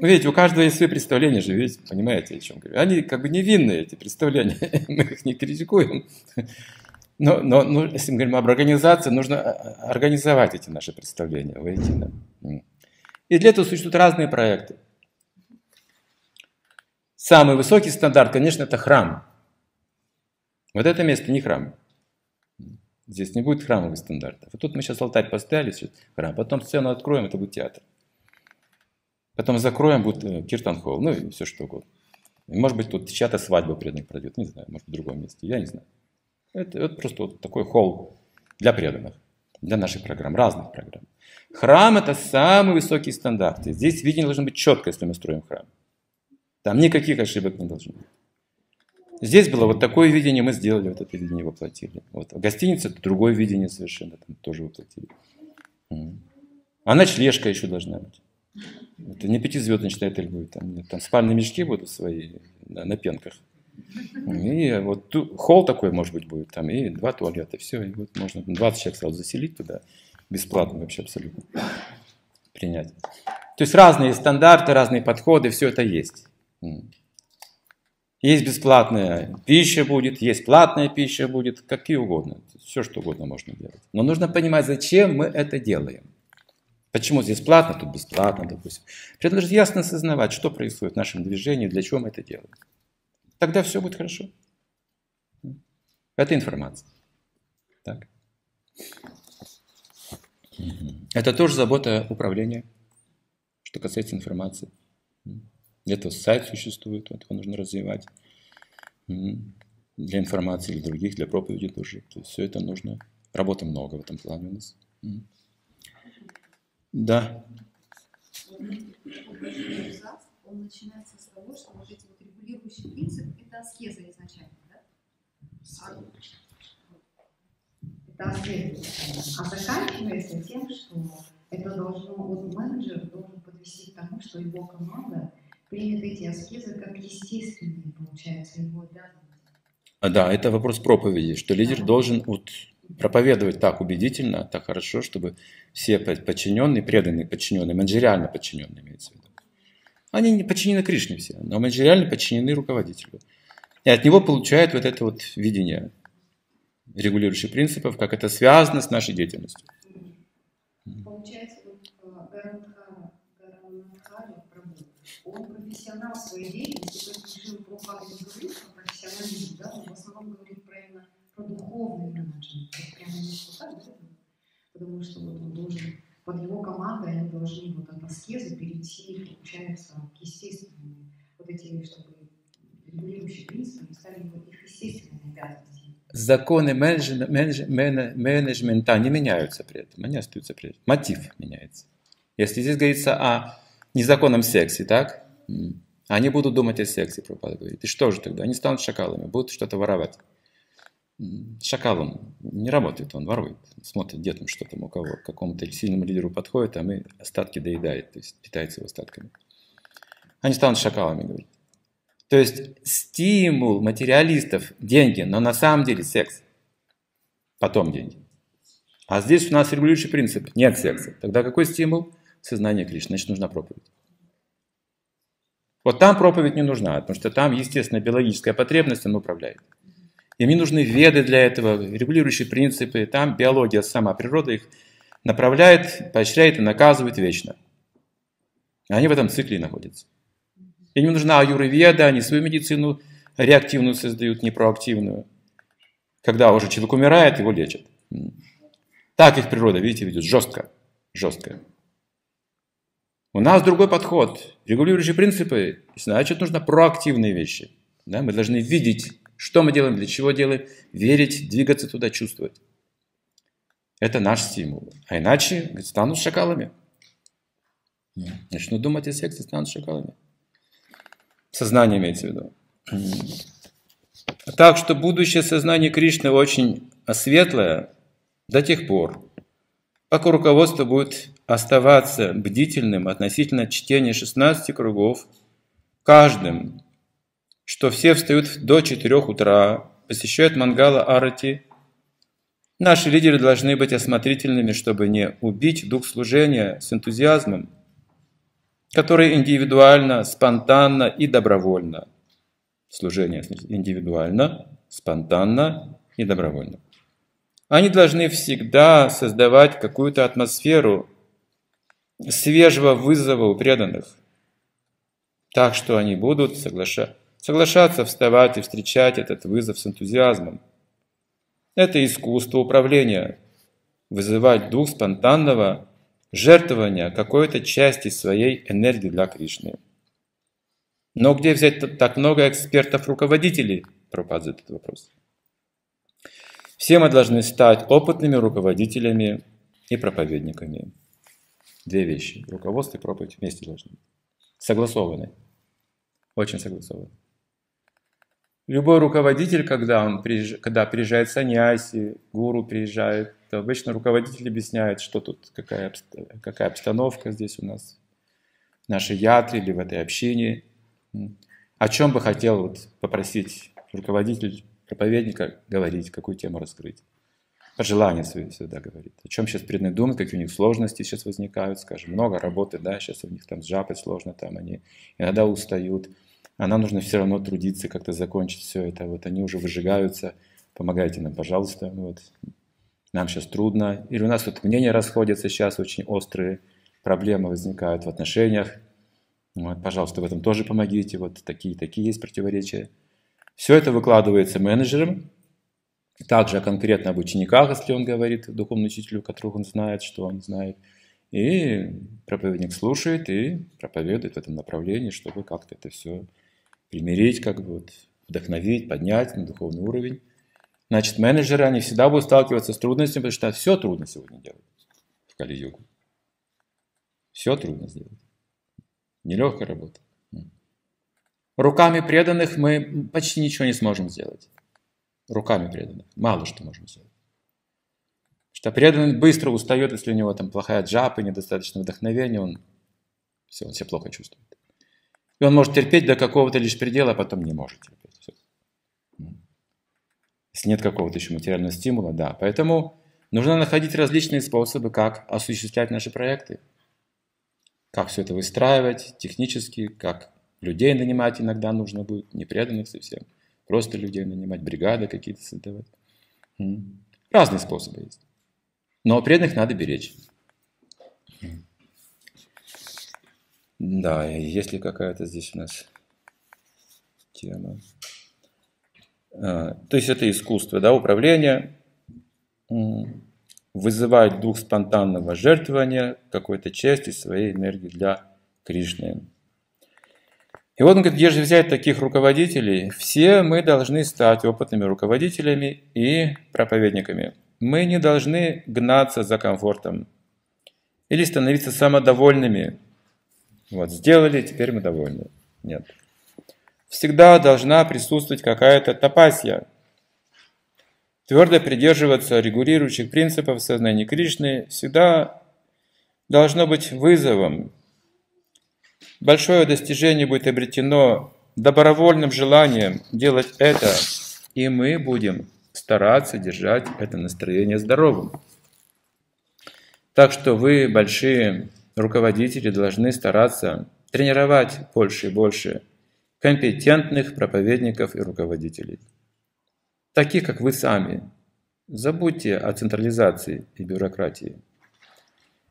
Видите, у каждого есть свои представления же, видите, понимаете, о чем говорю. Они как бы невинные, эти представления, мы их не критикуем. Но, но, но если мы говорим об организации, нужно а, а, организовать эти наши представления воедино. И для этого существуют разные проекты. Самый высокий стандарт, конечно, это храм. Вот это место не храм. Здесь не будет храмовых стандартов. Вот тут мы сейчас алтарь поставили, сейчас храм, потом сцену откроем, это будет театр. Потом закроем, будет э, киртан-холл, ну и все что угодно. Может быть, тут чья-то свадьба преданных пройдет, не знаю, может, в другом месте, я не знаю. Это, это просто вот такой холл для преданных, для наших программ, разных программ. Храм – это самый высокий стандарт. И здесь видение должно быть четко, если мы строим храм. Там никаких ошибок не должно быть. Здесь было вот такое видение, мы сделали, вот это видение воплотили. Вот. В гостинице это другое видение совершенно, там тоже воплотили. А ночлежка еще должна быть. Это не пятизвездочный отель будет, там, нет, там спальные мешки будут свои на, на пенках. И вот ту, холл такой, может быть, будет там, и два туалета, все, и вот можно 20 человек сразу заселить туда, бесплатно вообще абсолютно принять. То есть разные стандарты, разные подходы, все это есть. Есть бесплатная пища будет, есть платная пища будет, какие угодно, все что угодно можно делать. Но нужно понимать, зачем мы это делаем. Почему здесь платно, тут бесплатно, допустим. Нужно ясно осознавать, что происходит в нашем движении, для чего мы это делаем. Тогда все будет хорошо. Это информация. Так. Это тоже забота управления, что касается информации. Для этого сайт существует, вот его нужно развивать. Для информации или других, для проповеди тоже. То есть все это нужно. Работы много в этом плане у нас. Да. Он начинается с того, что вот эти вот регулирующие принципы – это аскеза изначально, да? Это аскеза. А заканчивается тем, что это должно, вот менеджер должен подвести к тому, что его команда примет эти аскезы как естественные, получается, его обязанности. А, да, это вопрос проповеди, что лидер должен вот проповедовать так убедительно, так хорошо, чтобы все подчиненные, преданные подчиненные, манжериально подчиненные имеется в виду. Они не подчинены Кришне все, но манжериально подчинены руководителю. И от него получают вот это вот видение регулирующих принципов, как это связано с нашей деятельностью. Получается, вот Гарантхара он профессионал своей деятельности, то есть решил профессионализм, да, он в основном про духовный менеджмент. Вот прямо не да? Потому что вот он должен, под его командой они должны вот от аскезы перейти, получается, к естественным, вот эти, чтобы регулирующие принципы стали их естественными обязанностями. законы менедж- менедж- мене- менеджмента не меняются при этом, они остаются при этом. Мотив меняется. Если здесь говорится о незаконном сексе, так? Они будут думать о сексе, говорит. И что же тогда? Они станут шакалами, будут что-то воровать. Шакалом не работает, он ворует. Смотрит, где там что там у кого. К какому-то сильному лидеру подходит, а мы остатки доедает, то есть питается его остатками. Они станут шакалами, говорит. То есть стимул материалистов – деньги, но на самом деле секс. Потом деньги. А здесь у нас регулирующий принцип – нет секса. Тогда какой стимул? Сознание Кришны, значит нужна проповедь. Вот там проповедь не нужна, потому что там, естественно, биологическая потребность, она управляет. Им не нужны веды для этого, регулирующие принципы. Там биология, сама природа их направляет, поощряет и наказывает вечно. Они в этом цикле и находятся. Им не нужна аюрведа, они свою медицину реактивную создают, не проактивную. Когда уже человек умирает, его лечат. Так их природа, видите, ведет жестко. Жестко. У нас другой подход. Регулирующие принципы, значит, нужно проактивные вещи. Да? Мы должны видеть, что мы делаем, для чего делаем, верить, двигаться туда, чувствовать. Это наш стимул. А иначе говорит, станут шакалами. Начнут думать о сексе, станут шакалами. Сознание имеется в виду. Так что будущее сознание Кришны очень светлое до тех пор, пока руководство будет оставаться бдительным относительно чтения 16 кругов, каждым, что все встают до 4 утра, посещают мангала арати. Наши лидеры должны быть осмотрительными, чтобы не убить дух служения с энтузиазмом, который индивидуально, спонтанно и добровольно. Служение индивидуально, спонтанно и добровольно. Они должны всегда создавать какую-то атмосферу свежего вызова у преданных, так что они будут соглаша... соглашаться вставать и встречать этот вызов с энтузиазмом. Это искусство управления, вызывать дух спонтанного жертвования какой-то части своей энергии для Кришны. Но где взять так много экспертов-руководителей? Пропад этот вопрос. Все мы должны стать опытными руководителями и проповедниками. Две вещи. Руководство и проповедь вместе должны. Согласованы. Очень согласованы. Любой руководитель, когда, он приезж... когда приезжает саньяси, гуру приезжает, обычно руководитель объясняет, что тут, какая, какая обстановка здесь у нас, в нашей ятре или в этой общине. О чем бы хотел вот попросить руководитель проповедника говорить, какую тему раскрыть. Пожелания свои всегда говорит. О чем сейчас преданные думают, какие у них сложности сейчас возникают, скажем, много работы, да, сейчас у них там сжапать сложно, там они иногда устают, а нам нужно все равно трудиться, как-то закончить все это. Вот они уже выжигаются, помогайте нам, пожалуйста. Вот. Нам сейчас трудно. Или у нас тут мнения расходятся сейчас, очень острые проблемы возникают в отношениях. Вот, пожалуйста, в этом тоже помогите. Вот такие, такие есть противоречия. Все это выкладывается менеджером, также конкретно об учениках, если он говорит духовному учителю, которых он знает, что он знает. И проповедник слушает и проповедует в этом направлении, чтобы как-то это все примирить, как бы вот, вдохновить, поднять на духовный уровень. Значит, менеджеры, они всегда будут сталкиваться с трудностями, потому что все трудно сегодня делать в Кали-югу. Все трудно сделать. Нелегкая работа. Руками преданных мы почти ничего не сможем сделать. Руками преданных. Мало что можем сделать. Что преданный быстро устает, если у него там плохая джапа, недостаточно вдохновения, он все, он себя плохо чувствует. И он может терпеть до какого-то лишь предела, а потом не может терпеть. Если нет какого-то еще материального стимула, да. Поэтому нужно находить различные способы, как осуществлять наши проекты. Как все это выстраивать технически, как людей нанимать иногда нужно будет, не преданных совсем. Просто людей нанимать, бригады какие-то создавать. Разные способы есть. Но преданных надо беречь. Да, есть ли какая-то здесь у нас тема? А, то есть это искусство, да, управление, вызывать дух спонтанного жертвования какой-то части своей энергии для Кришны. И вот он говорит, где же взять таких руководителей? Все мы должны стать опытными руководителями и проповедниками. Мы не должны гнаться за комфортом или становиться самодовольными. Вот, сделали, теперь мы довольны. Нет. Всегда должна присутствовать какая-то тапасия. Твердо придерживаться регулирующих принципов сознания Кришны всегда должно быть вызовом. Большое достижение будет обретено добровольным желанием делать это, и мы будем стараться держать это настроение здоровым. Так что вы, большие руководители, должны стараться тренировать больше и больше компетентных проповедников и руководителей. Таких, как вы сами. Забудьте о централизации и бюрократии.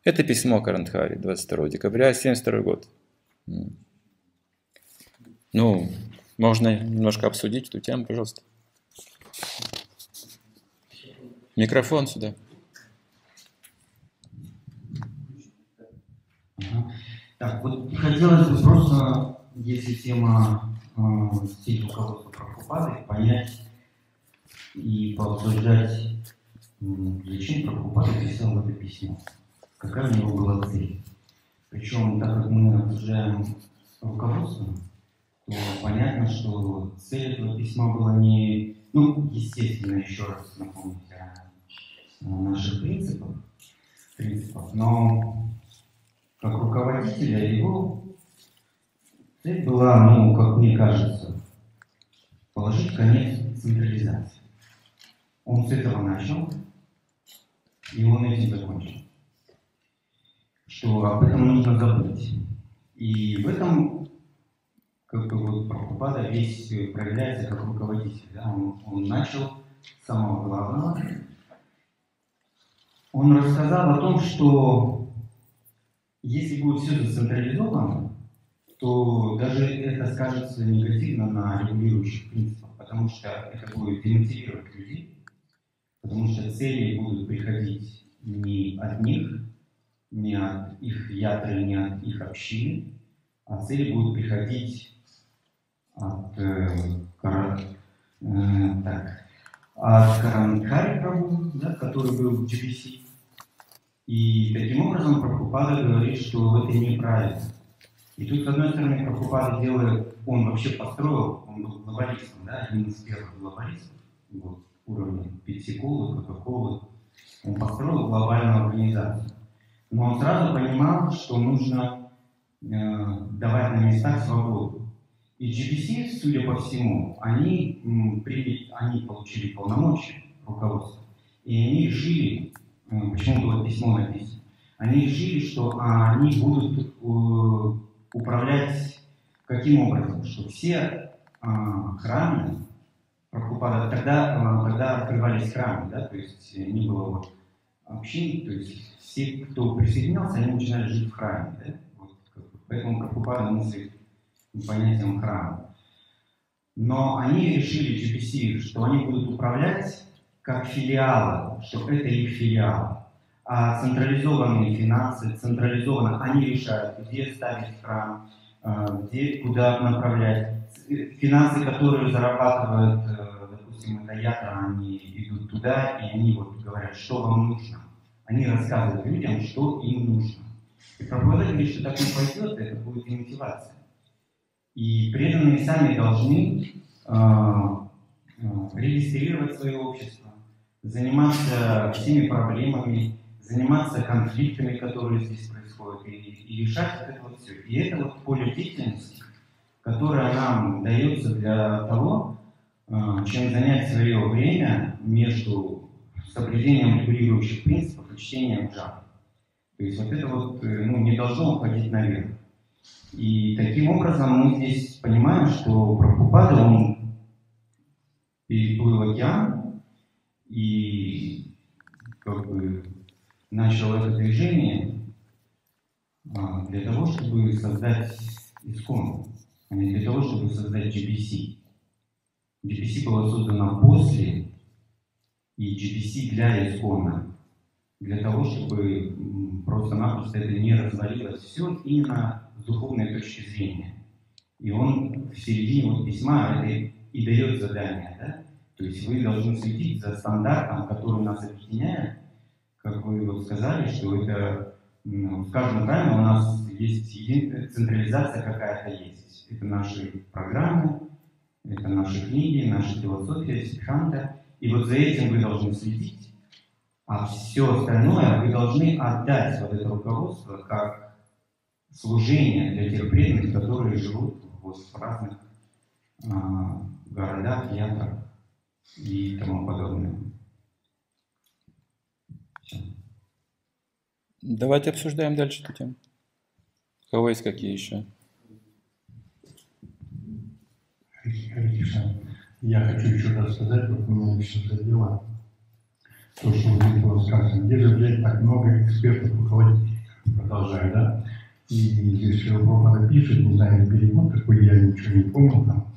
Это письмо Карантхари, 22 декабря 1972 год. Ну, можно немножко обсудить эту тему, пожалуйста. Микрофон сюда. Так, вот хотелось бы просто, если тема э, стиль руководства Прабхупады, понять и пообсуждать, зачем Прабхупада писал это письмо, какая у него была цель. Причем, так как мы обсуждаем руководство, то понятно, что цель этого письма была не, ну, естественно, еще раз напомнить о наших принципах, принципах но как руководителя его цель была, ну, как мне кажется, положить конец централизации. Он с этого начал, и он этим закончил. Что об этом нужно забыть. И в этом как бы вот Прабхупада весь проявляется как руководитель. Да? Он, он начал с самого главного. Он рассказал о том, что если будет все зацентрализовано, то даже это скажется негативно на регулирующих принципах, потому что это будет демотивировать людей, потому что цели будут приходить не от них, не от их ядры, не от их общины, а цели будут приходить от, э, кара, э, так, от Каранкари да, который был в GPC, и таким образом Прабхупада говорит, что это неправильно. И тут, с одной стороны, Прабхупада делает, он вообще построил, он был глобалистом, да, один из первых глобалистов, вот, уровня пепси-колы, кока-колы. Он построил глобальную организацию. Но он сразу понимал, что нужно э, давать на местах свободу. И GPC, судя по всему, они, м, при, они получили полномочия руководства, и они решили почему было письмо написано. Они решили, что а, они будут э, управлять каким образом, что все а, храмы Прабхупада, тогда, когда открывались храмы, да, то есть не было общин, то есть все, кто присоединялся, они начинали жить в храме, да, вот, поэтому Прабхупада мыслит понятием храма. Но они решили, GPC, что они будут управлять как филиалы, что это их филиал. А централизованные финансы, централизованно, они решают, где ставить храм, э, где, куда направлять. Финансы, которые зарабатывают, э, допустим, это ятра, они идут туда, и они вот говорят, что вам нужно. Они рассказывают людям, что им нужно. И Прабхупада говорит, что так не пойдет, это будет демотивация. И преданные сами должны э, э, регистрировать свое общество, заниматься всеми проблемами, заниматься конфликтами, которые здесь происходят, и, и решать это вот все. И это вот поле деятельности, которое нам дается для того, а, чем занять свое время между соблюдением регулирующих принципов и чтением джапа. То есть вот это вот э, ну, не должно уходить наверх. И таким образом мы здесь понимаем, что Прабхупада, он переплыл океан, и как бы начал это движение а, для того, чтобы создать искон, а не для того, чтобы создать GPC. GPC была создана после, и GPC для искона, для того, чтобы просто-напросто это не развалилось все именно с духовной точки зрения. И он в середине вот письма это и дает задание, да? То есть вы должны следить за стандартом, который нас объединяет. Как вы вот сказали, что это ну, в каждом храме у нас есть централизация какая-то есть. Это наши программы, это наши книги, наша философия, сикханта. И вот за этим вы должны следить. А все остальное вы должны отдать вот это руководство как служение для тех преданных, которые живут в разных а, городах, ятрах и тому подобное. Все. Давайте обсуждаем дальше эту тему. У кого есть какие еще? Я хочу еще раз сказать, вот меня лично задело то, что вот было сказано. Где же взять так много экспертов, руководителей? Продолжаю, да? И здесь Прабхупада пишет, не знаю, перевод такой, я ничего не понял там,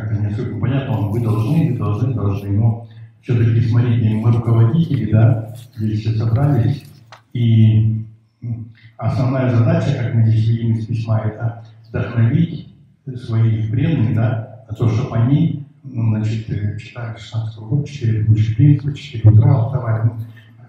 как-то не особо понятно, он, вы должны, вы должны, должны, но все-таки, смотрите, мы руководители, да, здесь все собрались, и основная задача, как мы здесь видим из письма, это вдохновить своих преданных, да, на то, чтобы они, ну, значит, читали 16 год, 4 лучших принципа, 4 утра вставать, ну,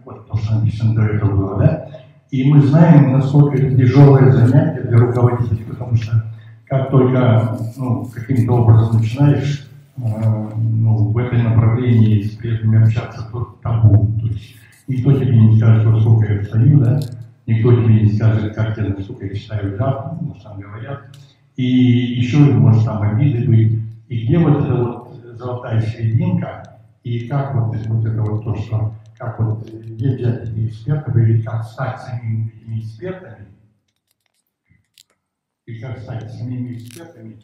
вот то, что написано до этого было, да. И мы знаем, насколько это тяжелое занятие для руководителей, потому что как только ну, каким-то образом начинаешь э, ну, в этом направлении с преданными общаться, то табу. То есть никто тебе не скажет, во сколько я встаю, да? никто тебе не скажет, как я, насколько я читаю потому что там говорят. И еще, может, там обиды быть. И где вот эта вот золотая серединка, и как вот, вот это вот то, что, как вот где взять этих экспертов, или как стать самими этими экспертами, и как стать самими экспертами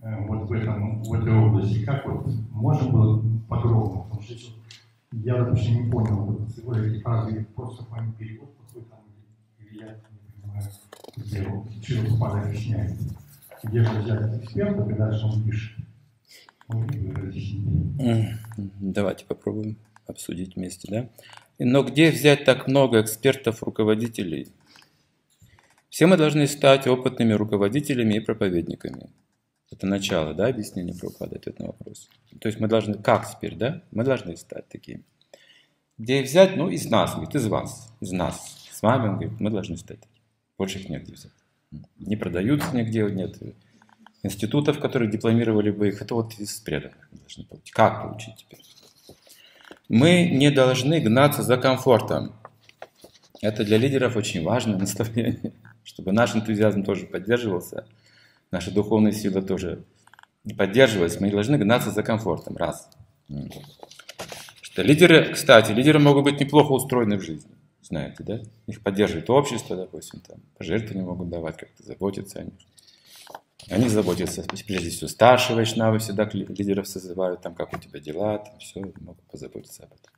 э, вот в, этом, в этой области, как вот можно было подробно, потому что я, допустим, не понял вот эти фразы, просто по перевод какой там, или я не понимаю, где чего попада объясняет. Где же взять эксперта, когда же он пишет? Давайте попробуем обсудить вместе, да? Но где взять так много экспертов, руководителей? Все мы должны стать опытными руководителями и проповедниками. Это начало, да, объяснения Прабхупады, ответ на вопрос. То есть мы должны, как теперь, да? Мы должны стать такими. Где их взять? Ну, из нас, говорит, из вас, из нас. С вами, он говорит, мы должны стать такими. Больше их негде взять. Не продаются нигде, нет институтов, которые дипломировали бы их. Это вот из преданных должны получить. Как получить теперь? Мы не должны гнаться за комфортом. Это для лидеров очень важное наставление чтобы наш энтузиазм тоже поддерживался, наша духовная сила тоже поддерживалась, мы не должны гнаться за комфортом, раз. Что лидеры, кстати, лидеры могут быть неплохо устроены в жизни, знаете, да? Их поддерживает общество, допустим, там, пожертвования могут давать, как-то заботиться о них. Они заботятся, прежде всего, старшие вайшнавы всегда лидеров созывают, там, как у тебя дела, там, все, могут позаботиться об этом.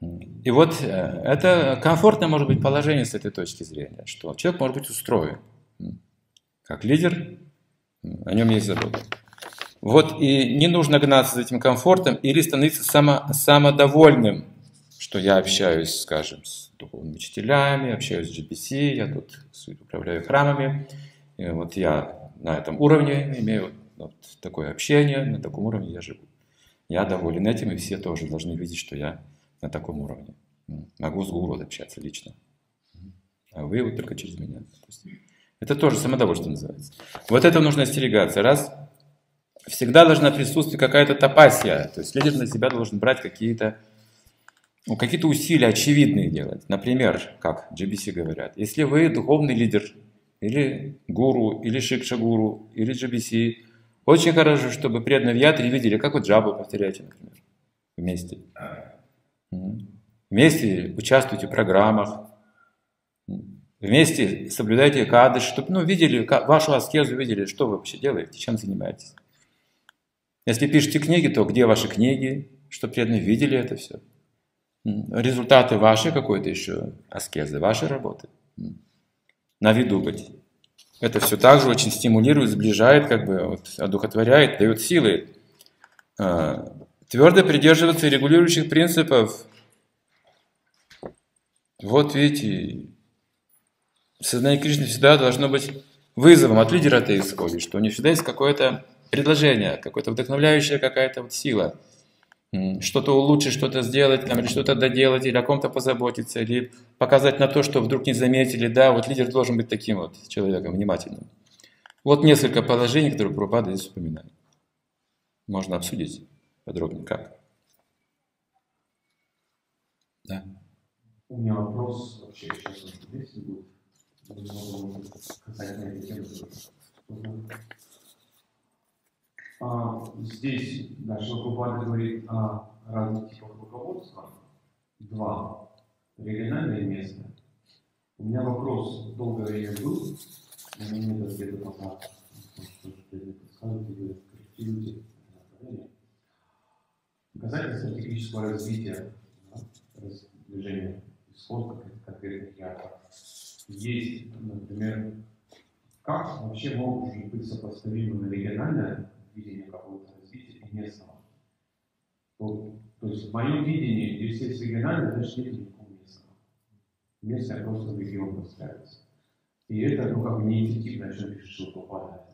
И вот э, это комфортное может быть положение с этой точки зрения, что человек может быть устроен как лидер, о нем есть забота. Вот и не нужно гнаться за этим комфортом или становиться само, самодовольным, что я общаюсь, скажем, с духовными учителями, общаюсь с GBC, я тут управляю храмами, и вот я на этом уровне имею вот такое общение, на таком уровне я живу. Я доволен этим, и все тоже должны видеть, что я на таком уровне. Могу с гуру общаться лично. А вы вот только через меня. Это тоже самодовольство называется. Вот это нужно остерегаться. Раз всегда должна присутствовать какая-то топасия. То есть лидер на себя должен брать какие-то ну, какие-то усилия очевидные делать. Например, как GBC говорят, если вы духовный лидер, или гуру, или шикша-гуру, или GBC, очень хорошо, чтобы преданные в ятре видели, как вы джабу повторяете, например, вместе. Вместе участвуйте в программах, вместе соблюдайте кадыш, чтобы ну, видели вашу аскезу, видели, что вы вообще делаете, чем занимаетесь. Если пишете книги, то где ваши книги, чтобы преданные видели это все. Результаты вашей какой-то еще аскезы, вашей работы. На виду быть. Это все также очень стимулирует, сближает, как бы вот, одухотворяет, дает силы. А, Твердо придерживаться регулирующих принципов. Вот видите, сознание Кришны всегда должно быть вызовом от лидера это исходит, что у них всегда есть какое-то предложение, какое-то вдохновляющая какая-то вот сила. Что-то улучшить, что-то сделать, там, или что-то доделать, или о ком-то позаботиться, или показать на то, что вдруг не заметили. Да, вот лидер должен быть таким вот человеком, внимательным. Вот несколько положений, которые Прабхупада здесь упоминает. Можно обсудить подробнее. Да. У меня вопрос вообще сейчас здесь будет. Касательно этой темы. А, здесь дальше Прабхупада говорит о разных типах руководства. Два. Региональное и. У меня вопрос долгое время был, но мне нет ответа пока. Скажите, вы корректируете направление. Касательно стратегического развития движения исход конкретных ярков. Есть, например, как вообще может быть сопоставимо региональное видение какого-то развития и местного? То, то есть в моем видении, если есть региональное, значит нет никакого местного. Местное просто в регион поставится. И это, ну, как бы неэффективно, о чем пишет Шилпапада.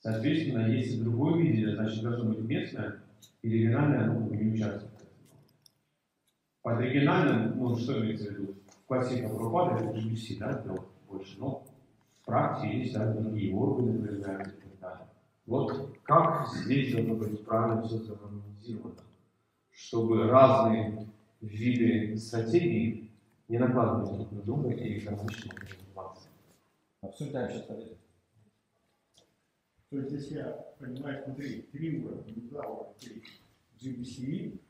Соответственно, если другое видение, значит, должно быть местное, и региональное, ну, не участвует. Под региональным, ну, что имеется в виду? Классика Прабхупада это GBC, да, больше, но в практике есть да, другие органы проявляются и так далее. Вот как здесь должно быть правильно все загармонизировано, чтобы разные виды стратегий не накладывались друг на друга и гармонично развиваться. Обсуждаем сейчас. То есть здесь я понимаю, смотри, три уровня, два уровня, GBC,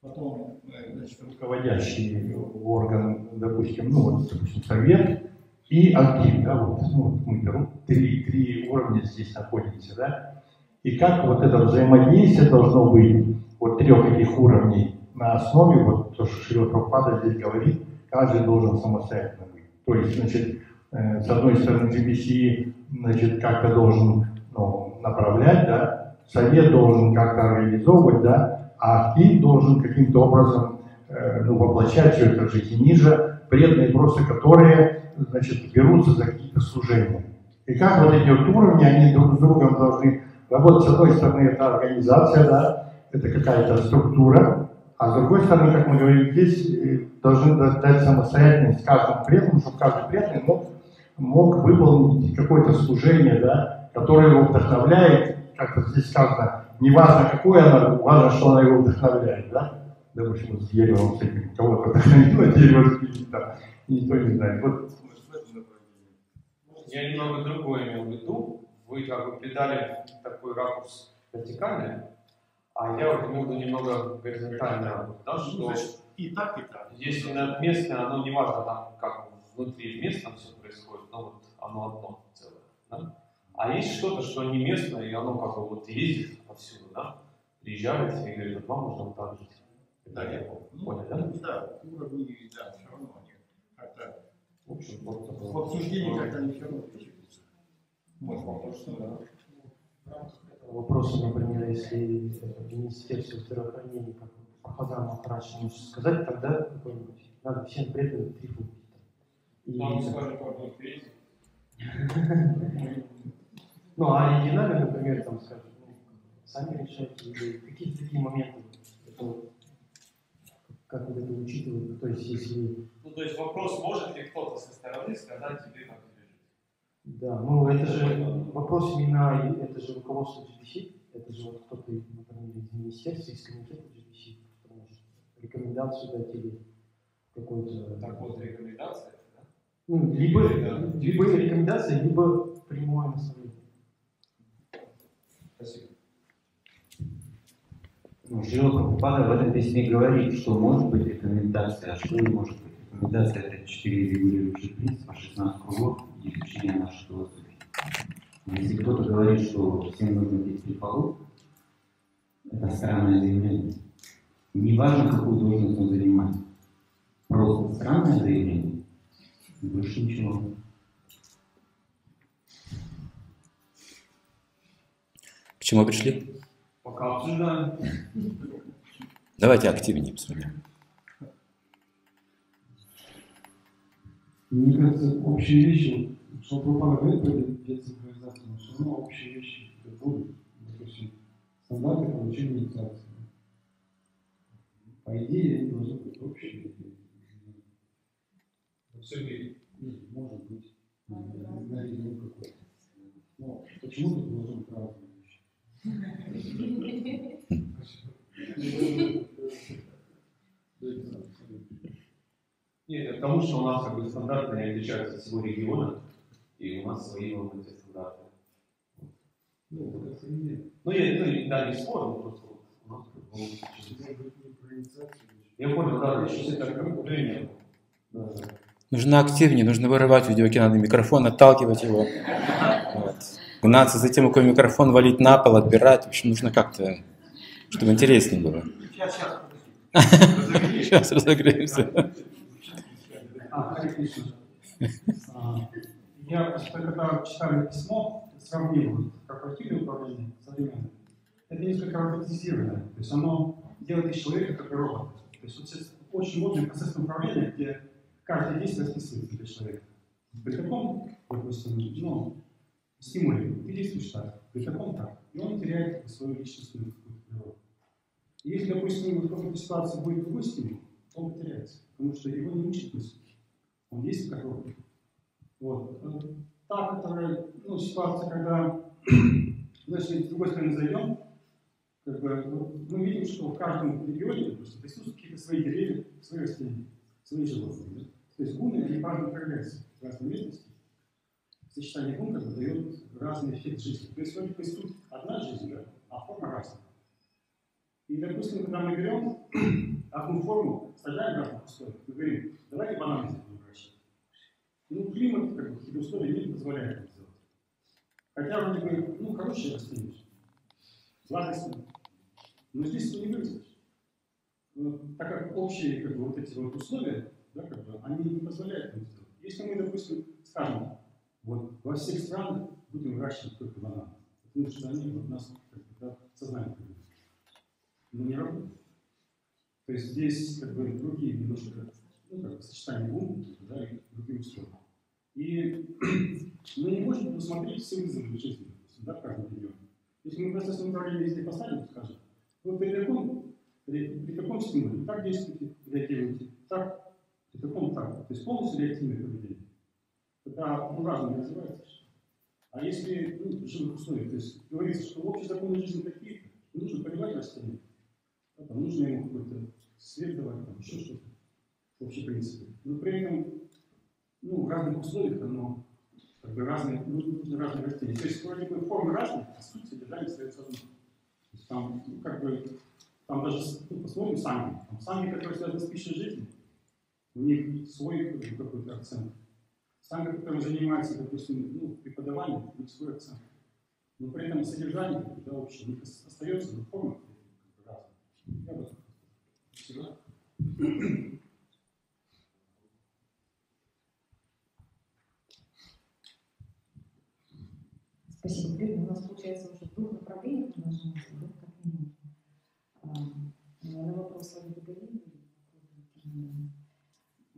потом э, значит, руководящий орган, допустим, ну вот, допустим, совет и актив, да, вот, ну, вот мы берем три, три уровня здесь находимся, да, и как вот это взаимодействие должно быть вот трех этих уровней на основе, вот то, что Шрила Прабхупада здесь говорит, каждый должен самостоятельно быть. То есть, значит, э, с одной стороны, GBC, значит, как-то должен направлять, да, совет должен как-то организовывать, да, а ты должен каким-то образом э, ну, воплощать все это в жизнь. Ниже преданные просто, которые значит, берутся за какие-то служения. И как вот эти вот уровни, они друг с другом должны работать. С одной стороны, это организация, да, это какая-то структура, а с другой стороны, как мы говорим здесь, э, должны дать самостоятельность каждому преданному, чтобы каждый преданный мог, мог выполнить какое-то служение, да, которое его вдохновляет, как здесь сказано, не важно, какое она, важно, что она его вдохновляет, да? Допустим, с деревом с этим кого-то вдохновило дерево да, и никто не знает. Вот. Я немного другое имел в виду. Вы как бы придали такой ракурс вертикальный, а я вот имел в виду немного горизонтальный ракурс, да, что и так, и так. Если на местное, оно не важно, там, как внутри местном все происходит, но вот оно одно целое. Да? А есть что-то, что не местное, и оно как бы вот ездит повсюду, да? Приезжает и говорит, вот вам нужно вот так жить. Да, я понял, да? Да, уровни, да, все равно они как-то В общем, вот в обсуждении как-то они все равно пересекутся. Может, вопрос, что да. Вопрос, например, если Министерство здравоохранения, как Ахазан Махарадж может сказать, тогда какой-нибудь, надо всем преданным три фунта. И... Нам скажет, как будет. Ну, а регионально, например, там, скажем, ну, сами решайте, или какие-то такие моменты, это как вот это учитывать, то есть если... Ну, то есть вопрос, может ли кто-то со стороны сказать тебе, как тебе жить? Да, ну это же вопрос именно, это же руководство GBC, это же вот кто-то, например, из министерства, из комитета GBC, кто может рекомендацию дать или какой-то... Так вот, рекомендация, да? Ну, либо, либо рекомендация, либо прямое наставление. Спасибо. Ну, Шрила Прабхупада в этом письме говорит, что может быть рекомендация, а что не может быть. Рекомендация – это четыре регулирующих принципа, 16 кругов и изучение нашей философии. Если кто-то говорит, что всем нужно пить трифалу, это странное заявление. Неважно, какую должность он занимает. Просто странное заявление. Больше ничего. К чему пришли? Пока обсуждаем. Давайте активнее обсудим. Мне кажется, общие вещи что Прабхупада говорит про децентрализацию, но все равно общие вещи будут. Допустим, стандарты получения инициации. По идее, они должны быть общие. Во всем мире. Может быть. На какой-то. Но почему тут должны быть разные вещи? Нет, это потому что у нас как бы стандарты отличаются от всего региона, и у нас свои могут быть стандарты. Ну, вот. Ну, я, ну, да, не спор, но просто вот у нас как бы Я понял, да, еще это как да. Нужно активнее, нужно вырывать видеокино микрофон, отталкивать его. Гнаться за тем, у кого микрофон, валить на пол, отбирать. В общем, нужно как-то, чтобы интереснее было. Сейчас разогреемся. А. А, Я просто когда читали письмо, сравнил корпоративное управление современное. Это несколько роботизированное. То есть оно делает из человека как робот. То есть вот сейчас очень модный процесс управления, где каждое действие расписывается для человека. При таком, допустим, ну, стимуле ты действуешь так, при таком так. И он теряет свою личностную природу. И если, допустим, в какой-то ситуации будет другой стимул, он потеряется. Потому что его не учат мыслить. Он действует как робот. Вот. Та, которая, ну, ситуация, когда, если с другой стороны зайдем, как бы, ну, мы видим, что в каждом регионе допустим, присутствуют какие-то свои деревья, свои растения, свои животные. Да? То есть гуны, они по-разному проявляются в разной местности. Сочетание бы дает разный эффект жизни. То есть вроде присутствует одна жизнь, да, а форма разная. И, допустим, когда мы берем одну форму, вставляем в разных условиях, мы говорим, давайте бананы будем выращивать. Ну, климат, как бы, какие-то условия не позволяют это сделать. Хотя, вроде бы, ну, хорошие растения, влажность, но здесь его не вырастешь. Но, так как общие, как бы, вот эти вот условия, да, как бы, они не позволяют нам сделать. Если мы, допустим, скажем, вот во всех странах будем выращивать только бананы, потому что они вот нас как бы, да, сознание. Но не работает. То есть здесь как бы другие немножко ну, как бы, сочетание гум, да, и другие условия. И мы не можем посмотреть все вызовы жизни, да, в каждом регионе. Если мы процесс управления везде посадим, скажем, вот при каком, при, при каком стимуле так действуйте, реагируйте, так, при каком так. То есть полностью реактивное поведение. Тогда ну, разум не развивается. А если ну, в живых условиях, то есть говорится, что общие законы жизни такие, нужно понимать растения, да, там, нужно ему какой-то свет давать, там, еще что-то, общие принципы. Но при этом, ну, в разных условиях оно как бы разные, ну, нужны разные растения. То есть вроде бы формы разные, а суть содержания остается одной. То есть там, ну, как бы, там даже, ну, посмотрим сами, там сами, которые связаны с пищей жизни, у них свой какой-то акцент. Сами, которые занимаются, допустим, ну, преподаванием, у них свой акцент. Но при этом содержание, да, общее, у остается, но форма как бы, разная. Я бы Спасибо. Глеб. У нас получается уже двух направлениях мы должны мысли, да, как минимум. А, на вопрос Лариты Галины.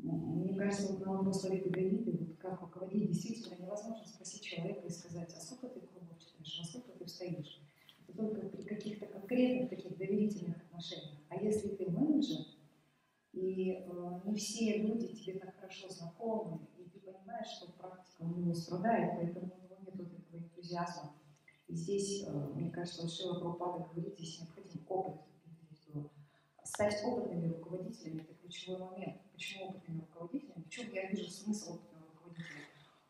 Мне кажется, вот на вопрос Лариты Галины, вот как руководить, действительно невозможно спросить человека и сказать, а сколько ты кругов читаешь, а сколько ты стоишь. Это только при каких-то конкретных таких доверительных отношениях. А если ты менеджер, и э, не все люди тебе так хорошо знакомы, и ты понимаешь, что практика у него страдает, поэтому у него нет вот этого энтузиазма. И здесь, э, мне кажется, вот Шила Прабхупада говорит, здесь необходим опыт. Стать опытными руководителями – это ключевой момент. Почему опытными руководителями? В чем я вижу смысл опытного руководителя?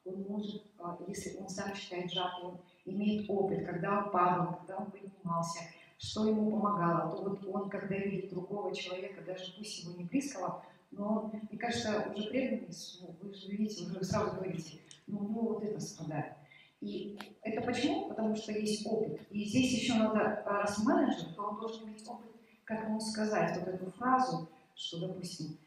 Он может, э, если он сам читает джапу, он имеет опыт, когда он падал, когда он поднимался, что ему помогало, то вот он, когда видит другого человека, даже пусть его не близкого, но мне кажется, уже преданный, ну, вы же видите, уже сразу говорите, ну у него вот это страдает. И это почему? Потому что есть опыт. И здесь еще надо, раз менеджер, то он должен иметь опыт, как ему сказать вот эту фразу, что, допустим,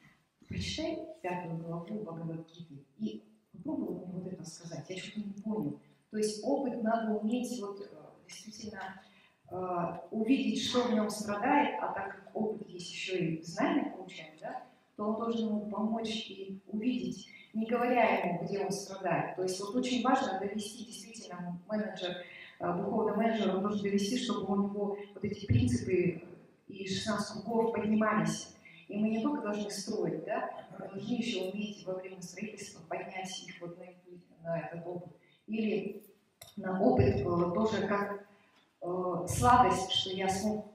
прочитай пятую главу Бхагавадгиты и попробуй мне вот это сказать. Я что-то не понял. То есть опыт надо уметь вот э, действительно э, увидеть, что в нем страдает, а так как опыт есть еще и знания получать, да, то он должен ему помочь и увидеть. не говоря ему, где он страдает. То есть вот очень важно довести действительно менеджер, э, духовный менеджер, он должен довести, чтобы у него вот эти принципы и 16 кругов поднимались. И мы не только должны строить, да, мы должны еще уметь во время строительства поднять их вот на, на этот опыт. Или на опыт э, тоже как э, сладость, что я смог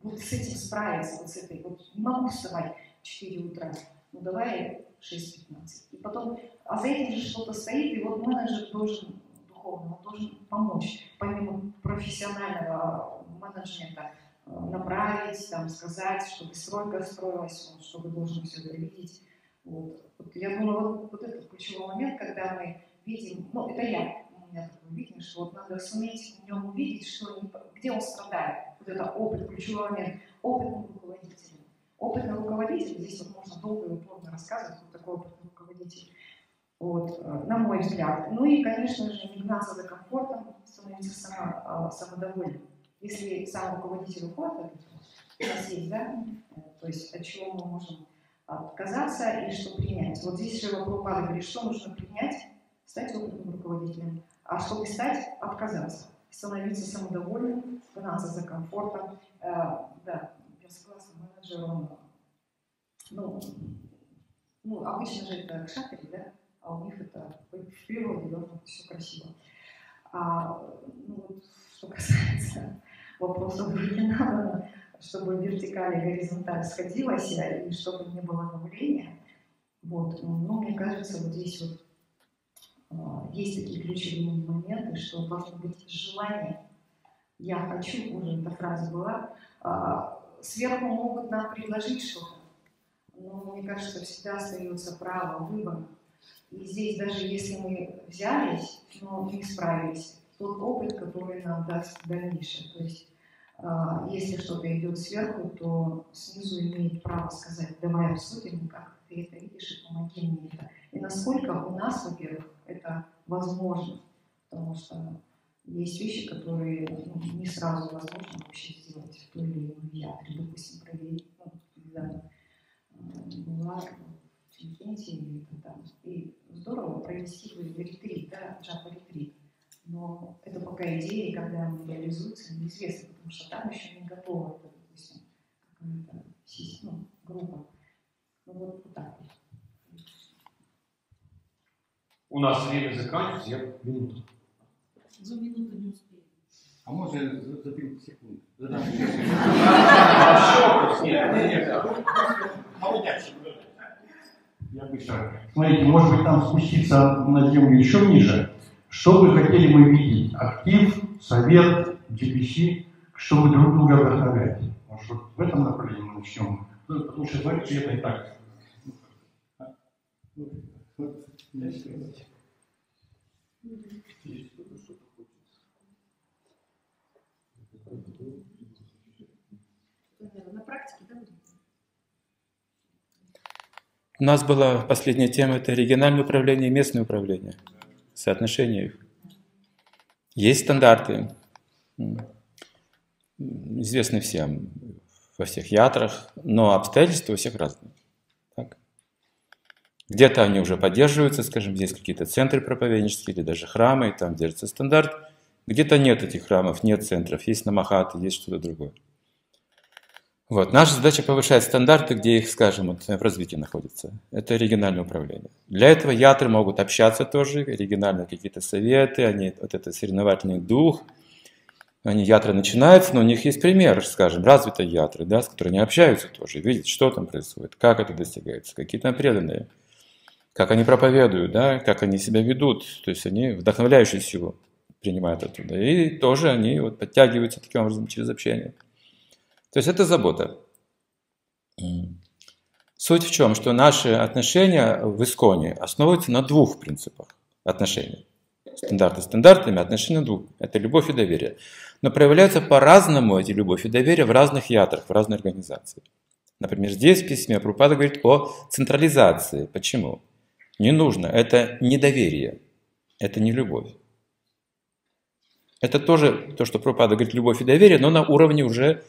вот с этим справиться, вот с этой, вот не могу вставать в 4 утра, ну давай 6-15. И потом, а за этим же что-то стоит, и вот менеджер должен духовно, он должен помочь, помимо профессионального менеджмента, э, направить, там, сказать, чтобы стройка строилась, он, чтобы должен все это видеть. Вот. Вот я думаю, вот, вот этот ключевой момент, когда мы видим, ну, это я, у меня такое видение, что вот надо суметь в нем увидеть, что, где он страдает. Вот это опыт, ключевой момент, опытным руководителем. Опытный руководитель, здесь вот можно долго и упорно рассказывать, кто такой опытный руководитель, вот, э, на мой взгляд. Ну и, конечно же, не гнаться за комфортом, становиться само, самодовольным. Если сам руководитель уходит, есть, да, то есть от чего мы можем отказаться и что принять. Вот здесь же Прабхупада говорит, что нужно принять, стать опытным руководителем, а чтобы стать, отказаться, становиться самодовольным, гнаться за комфортом. Э, да, я согласна, менеджер, он, ну, ну, обычно же это кшатри, да, а у них это в природе должно все красиво. А, ну, вот, что касается вопросов не надо, чтобы вертикаль и горизонталь сходилась, и чтобы не было давления. Вот. Ну, мне кажется, вот здесь вот а, есть такие ключевые моменты, что должно быть желание. Я хочу, уже эта фраза была. А, сверху могут нам предложить что-то, но мне кажется, всегда остается право выбора. И здесь даже если мы взялись, но не справились, тот опыт, который нам даст в дальнейшем. То есть а, если что-то идет сверху, то снизу имеет право сказать, давай обсудим, как ты это видишь, и помоги мне это. И насколько у нас, во-первых, это возможно, потому что есть вещи, которые ну, не сразу возможно вообще сделать в той или иной ядре. Допустим, проверить, ну, когда была в Чемкенте и, там, и здорово провести ретрит, да, джапа ретрит. Но это пока идея, когда она реализуется, неизвестно, потому что там еще не готова, допустим, какая-то ну, группа. Ну вот, вот так вот. У нас время заканчивается, я минуту. За минуту не успею. А можно за, за 30 секунд? Задам Я быстро. Смотрите, может быть, там спуститься на землю еще ниже. Что бы хотели мы видеть? Актив, совет, GPC, чтобы друг друга вдохновлять. Может, вот в этом направлении мы начнем. Ну, потому что смотрите, это и так. На практике, да, У нас была последняя тема, это региональное управление и местное управление, соотношение их. Есть стандарты, известны всем во всех ятрах, но обстоятельства у всех разные. Так? Где-то они уже поддерживаются, скажем, здесь какие-то центры проповеднические или даже храмы, и там держится стандарт. Где-то нет этих храмов, нет центров, есть намахаты, есть что-то другое. Вот. Наша задача повышать стандарты, где их, скажем, вот, в развитии находятся. Это региональное управление. Для этого ятры могут общаться тоже, региональные какие-то советы, они, вот это соревновательный дух. Они ятры начинаются, но у них есть пример, скажем, развитой ятры, да, с которой они общаются тоже, видят, что там происходит, как это достигается, какие там преданные, как они проповедуют, да, как они себя ведут. То есть они вдохновляющую силу принимают оттуда. И тоже они вот подтягиваются таким образом через общение. То есть это забота. Суть в чем, что наши отношения в Исконе основываются на двух принципах отношений. Стандарты стандартами, отношения двух. Это любовь и доверие. Но проявляются по-разному эти любовь и доверие в разных ятрах, в разной организации. Например, здесь в письме Прупада говорит о централизации. Почему? Не нужно. Это недоверие. Это не любовь. Это тоже то, что Прупада говорит, любовь и доверие, но на уровне уже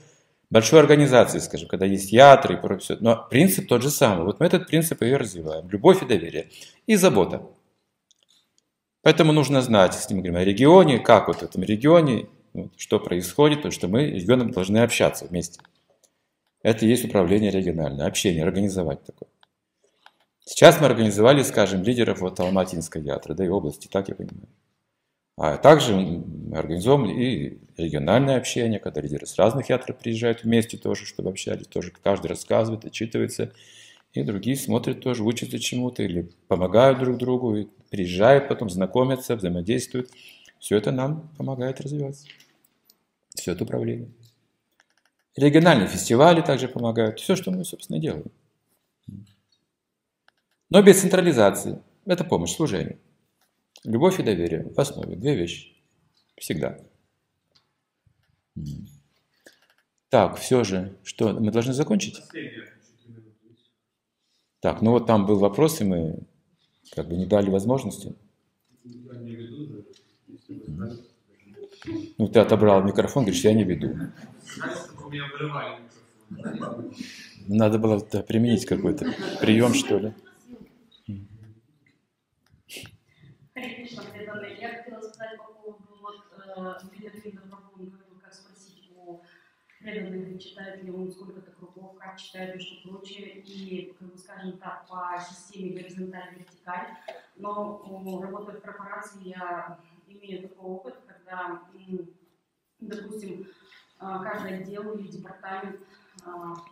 большой организации, скажем, когда есть ятры и все. Но принцип тот же самый. Вот мы этот принцип и развиваем. Любовь и доверие. И забота. Поэтому нужно знать, если мы говорим о регионе, как вот в этом регионе, что происходит, то что мы регионом должны общаться вместе. Это и есть управление региональное, общение, организовать такое. Сейчас мы организовали, скажем, лидеров вот Алматинской ятры, да и области, так я понимаю. А также организовываем и региональное общение, когда лидеры с разных ятр приезжают вместе тоже, чтобы общались, тоже каждый рассказывает, отчитывается. И другие смотрят тоже, учатся чему-то или помогают друг другу, и приезжают потом, знакомятся, взаимодействуют. Все это нам помогает развиваться. Все это управление. Региональные фестивали также помогают. Все, что мы, собственно, делаем. Но без централизации. Это помощь, служение. Любовь и доверие в основе. Две вещи. Всегда. Так, все же, что, мы должны закончить? Так, ну вот там был вопрос, и мы как бы не дали возможности. Ну, ты отобрал микрофон, говоришь, я не веду. Надо было применить какой-то прием, что ли. Я хотела сказать по поводу вот Дмитрия как спросить о преданных, читает ли он сколько-то кругов, как читает и что прочее, и, как бы скажем так, по системе горизонталь-вертикаль. Но работая в корпорации, я имею такой опыт, когда, допустим, каждый отдел или департамент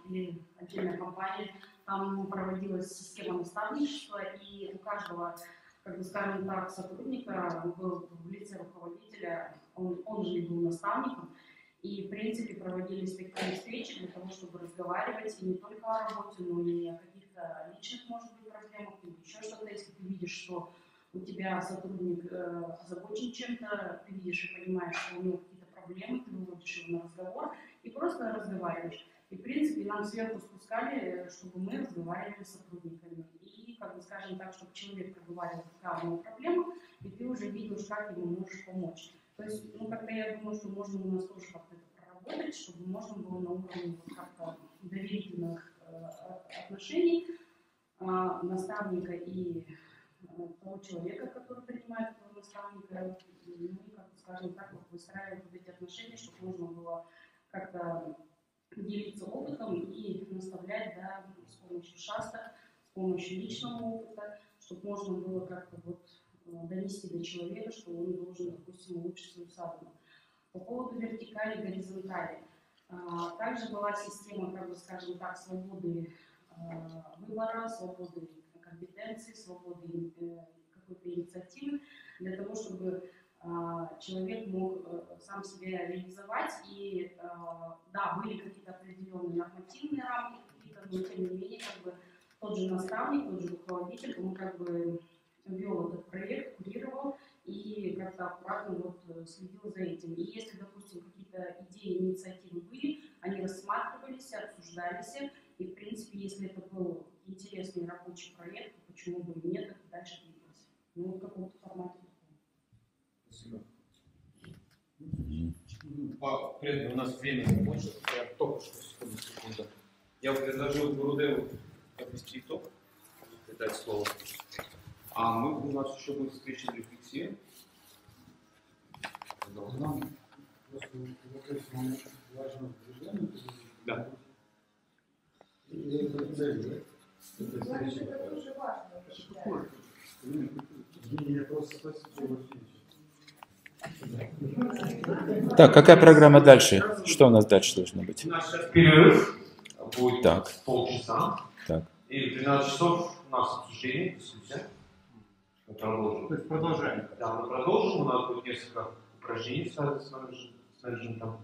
или отдельная компания, там проводилась система наставничества, и у каждого как бы скажем так, сотрудника был в лице руководителя, он, он же и был наставником, и в принципе проводились такие встречи для того, чтобы разговаривать и не только о работе, но и о каких-то личных, может быть, проблемах, или еще что-то, если ты видишь, что у тебя сотрудник э, озабочен чем-то, ты видишь и понимаешь, что у него какие-то проблемы, ты выводишь его на разговор и просто разговариваешь. И, в принципе, нам сверху спускали, чтобы мы разговаривали с сотрудниками. Как бы, скажем так, чтобы человек проговаривал, какая у него и ты уже видишь, как ему можешь помочь. То есть, ну, когда я думаю, что можно у нас тоже как-то это проработать, чтобы можно было на уровне вот как-то доверительных э, отношений э, наставника и э, того человека, который принимает этого наставника, ну, и, как скажем так, вот выстраивать вот эти отношения, чтобы можно было как-то делиться опытом и наставлять да, с помощью шаста, помощью личного опыта, чтобы можно было как-то вот э, донести до человека, что он должен, допустим, улучшить свою садину. По поводу вертикали и горизонтали. А, также была система, как бы скажем так, свободы а, выбора, свободы компетенции, свободы э, какой-то инициативы, для того, чтобы а, человек мог э, сам себя реализовать. И да, были какие-то определенные нормативные рамки, но тем не менее, как бы тот же наставник, тот же руководитель, он как бы вел этот проект, курировал и как-то аккуратно вот э, следил за этим. И если, допустим, какие-то идеи, инициативы были, они рассматривались, обсуждались, и, в принципе, если это был интересный рабочий проект, почему бы и нет, это дальше двигаться. Ну, вот в каком-то формате. Спасибо. По, у нас время закончилось, я только что, секунду, секунду. Я предложил Гурудеву подвести итог, дать слово. А мы, у нас еще будет встреча для рефлексии. Да. Это тоже важно. Я просто спасибо Так, какая программа дальше? Что у нас дальше должно быть? У нас сейчас перерыв будет так. полчаса. И в 12 часов у нас обсуждение, дискуссия. Мы продолжим. То есть продолжаем. Да, мы продолжим. У нас будет несколько упражнений с менеджментом.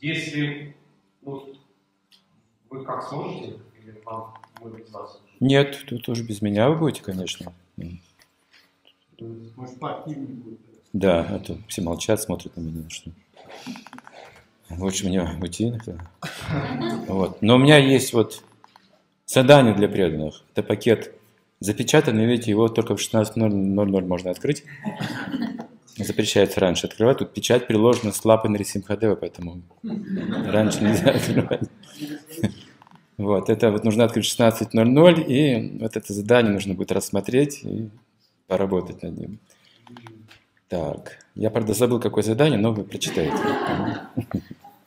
Если ну, вы как сможете, или вам мы без вас? Нет, тут тоже без меня вы будете, конечно. Может, поактивнее будет. Да, а то все молчат, смотрят на меня. Что... Лучше мне уйти. Вот. Но у меня есть вот задание для преданных. Это пакет запечатанный, видите, его только в 16.00 можно открыть. Запрещается раньше открывать. Тут печать приложена с лапой Нарисимхадева, поэтому раньше нельзя открывать. Вот, это вот нужно открыть 16.00, и вот это задание нужно будет рассмотреть и поработать над ним. Так, я, правда, забыл, какое задание, но вы прочитаете.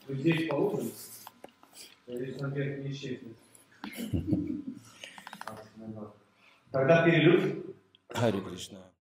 Здесь положено, здесь наверх не исчезнет. Тогда перерыв. Хари Кришна.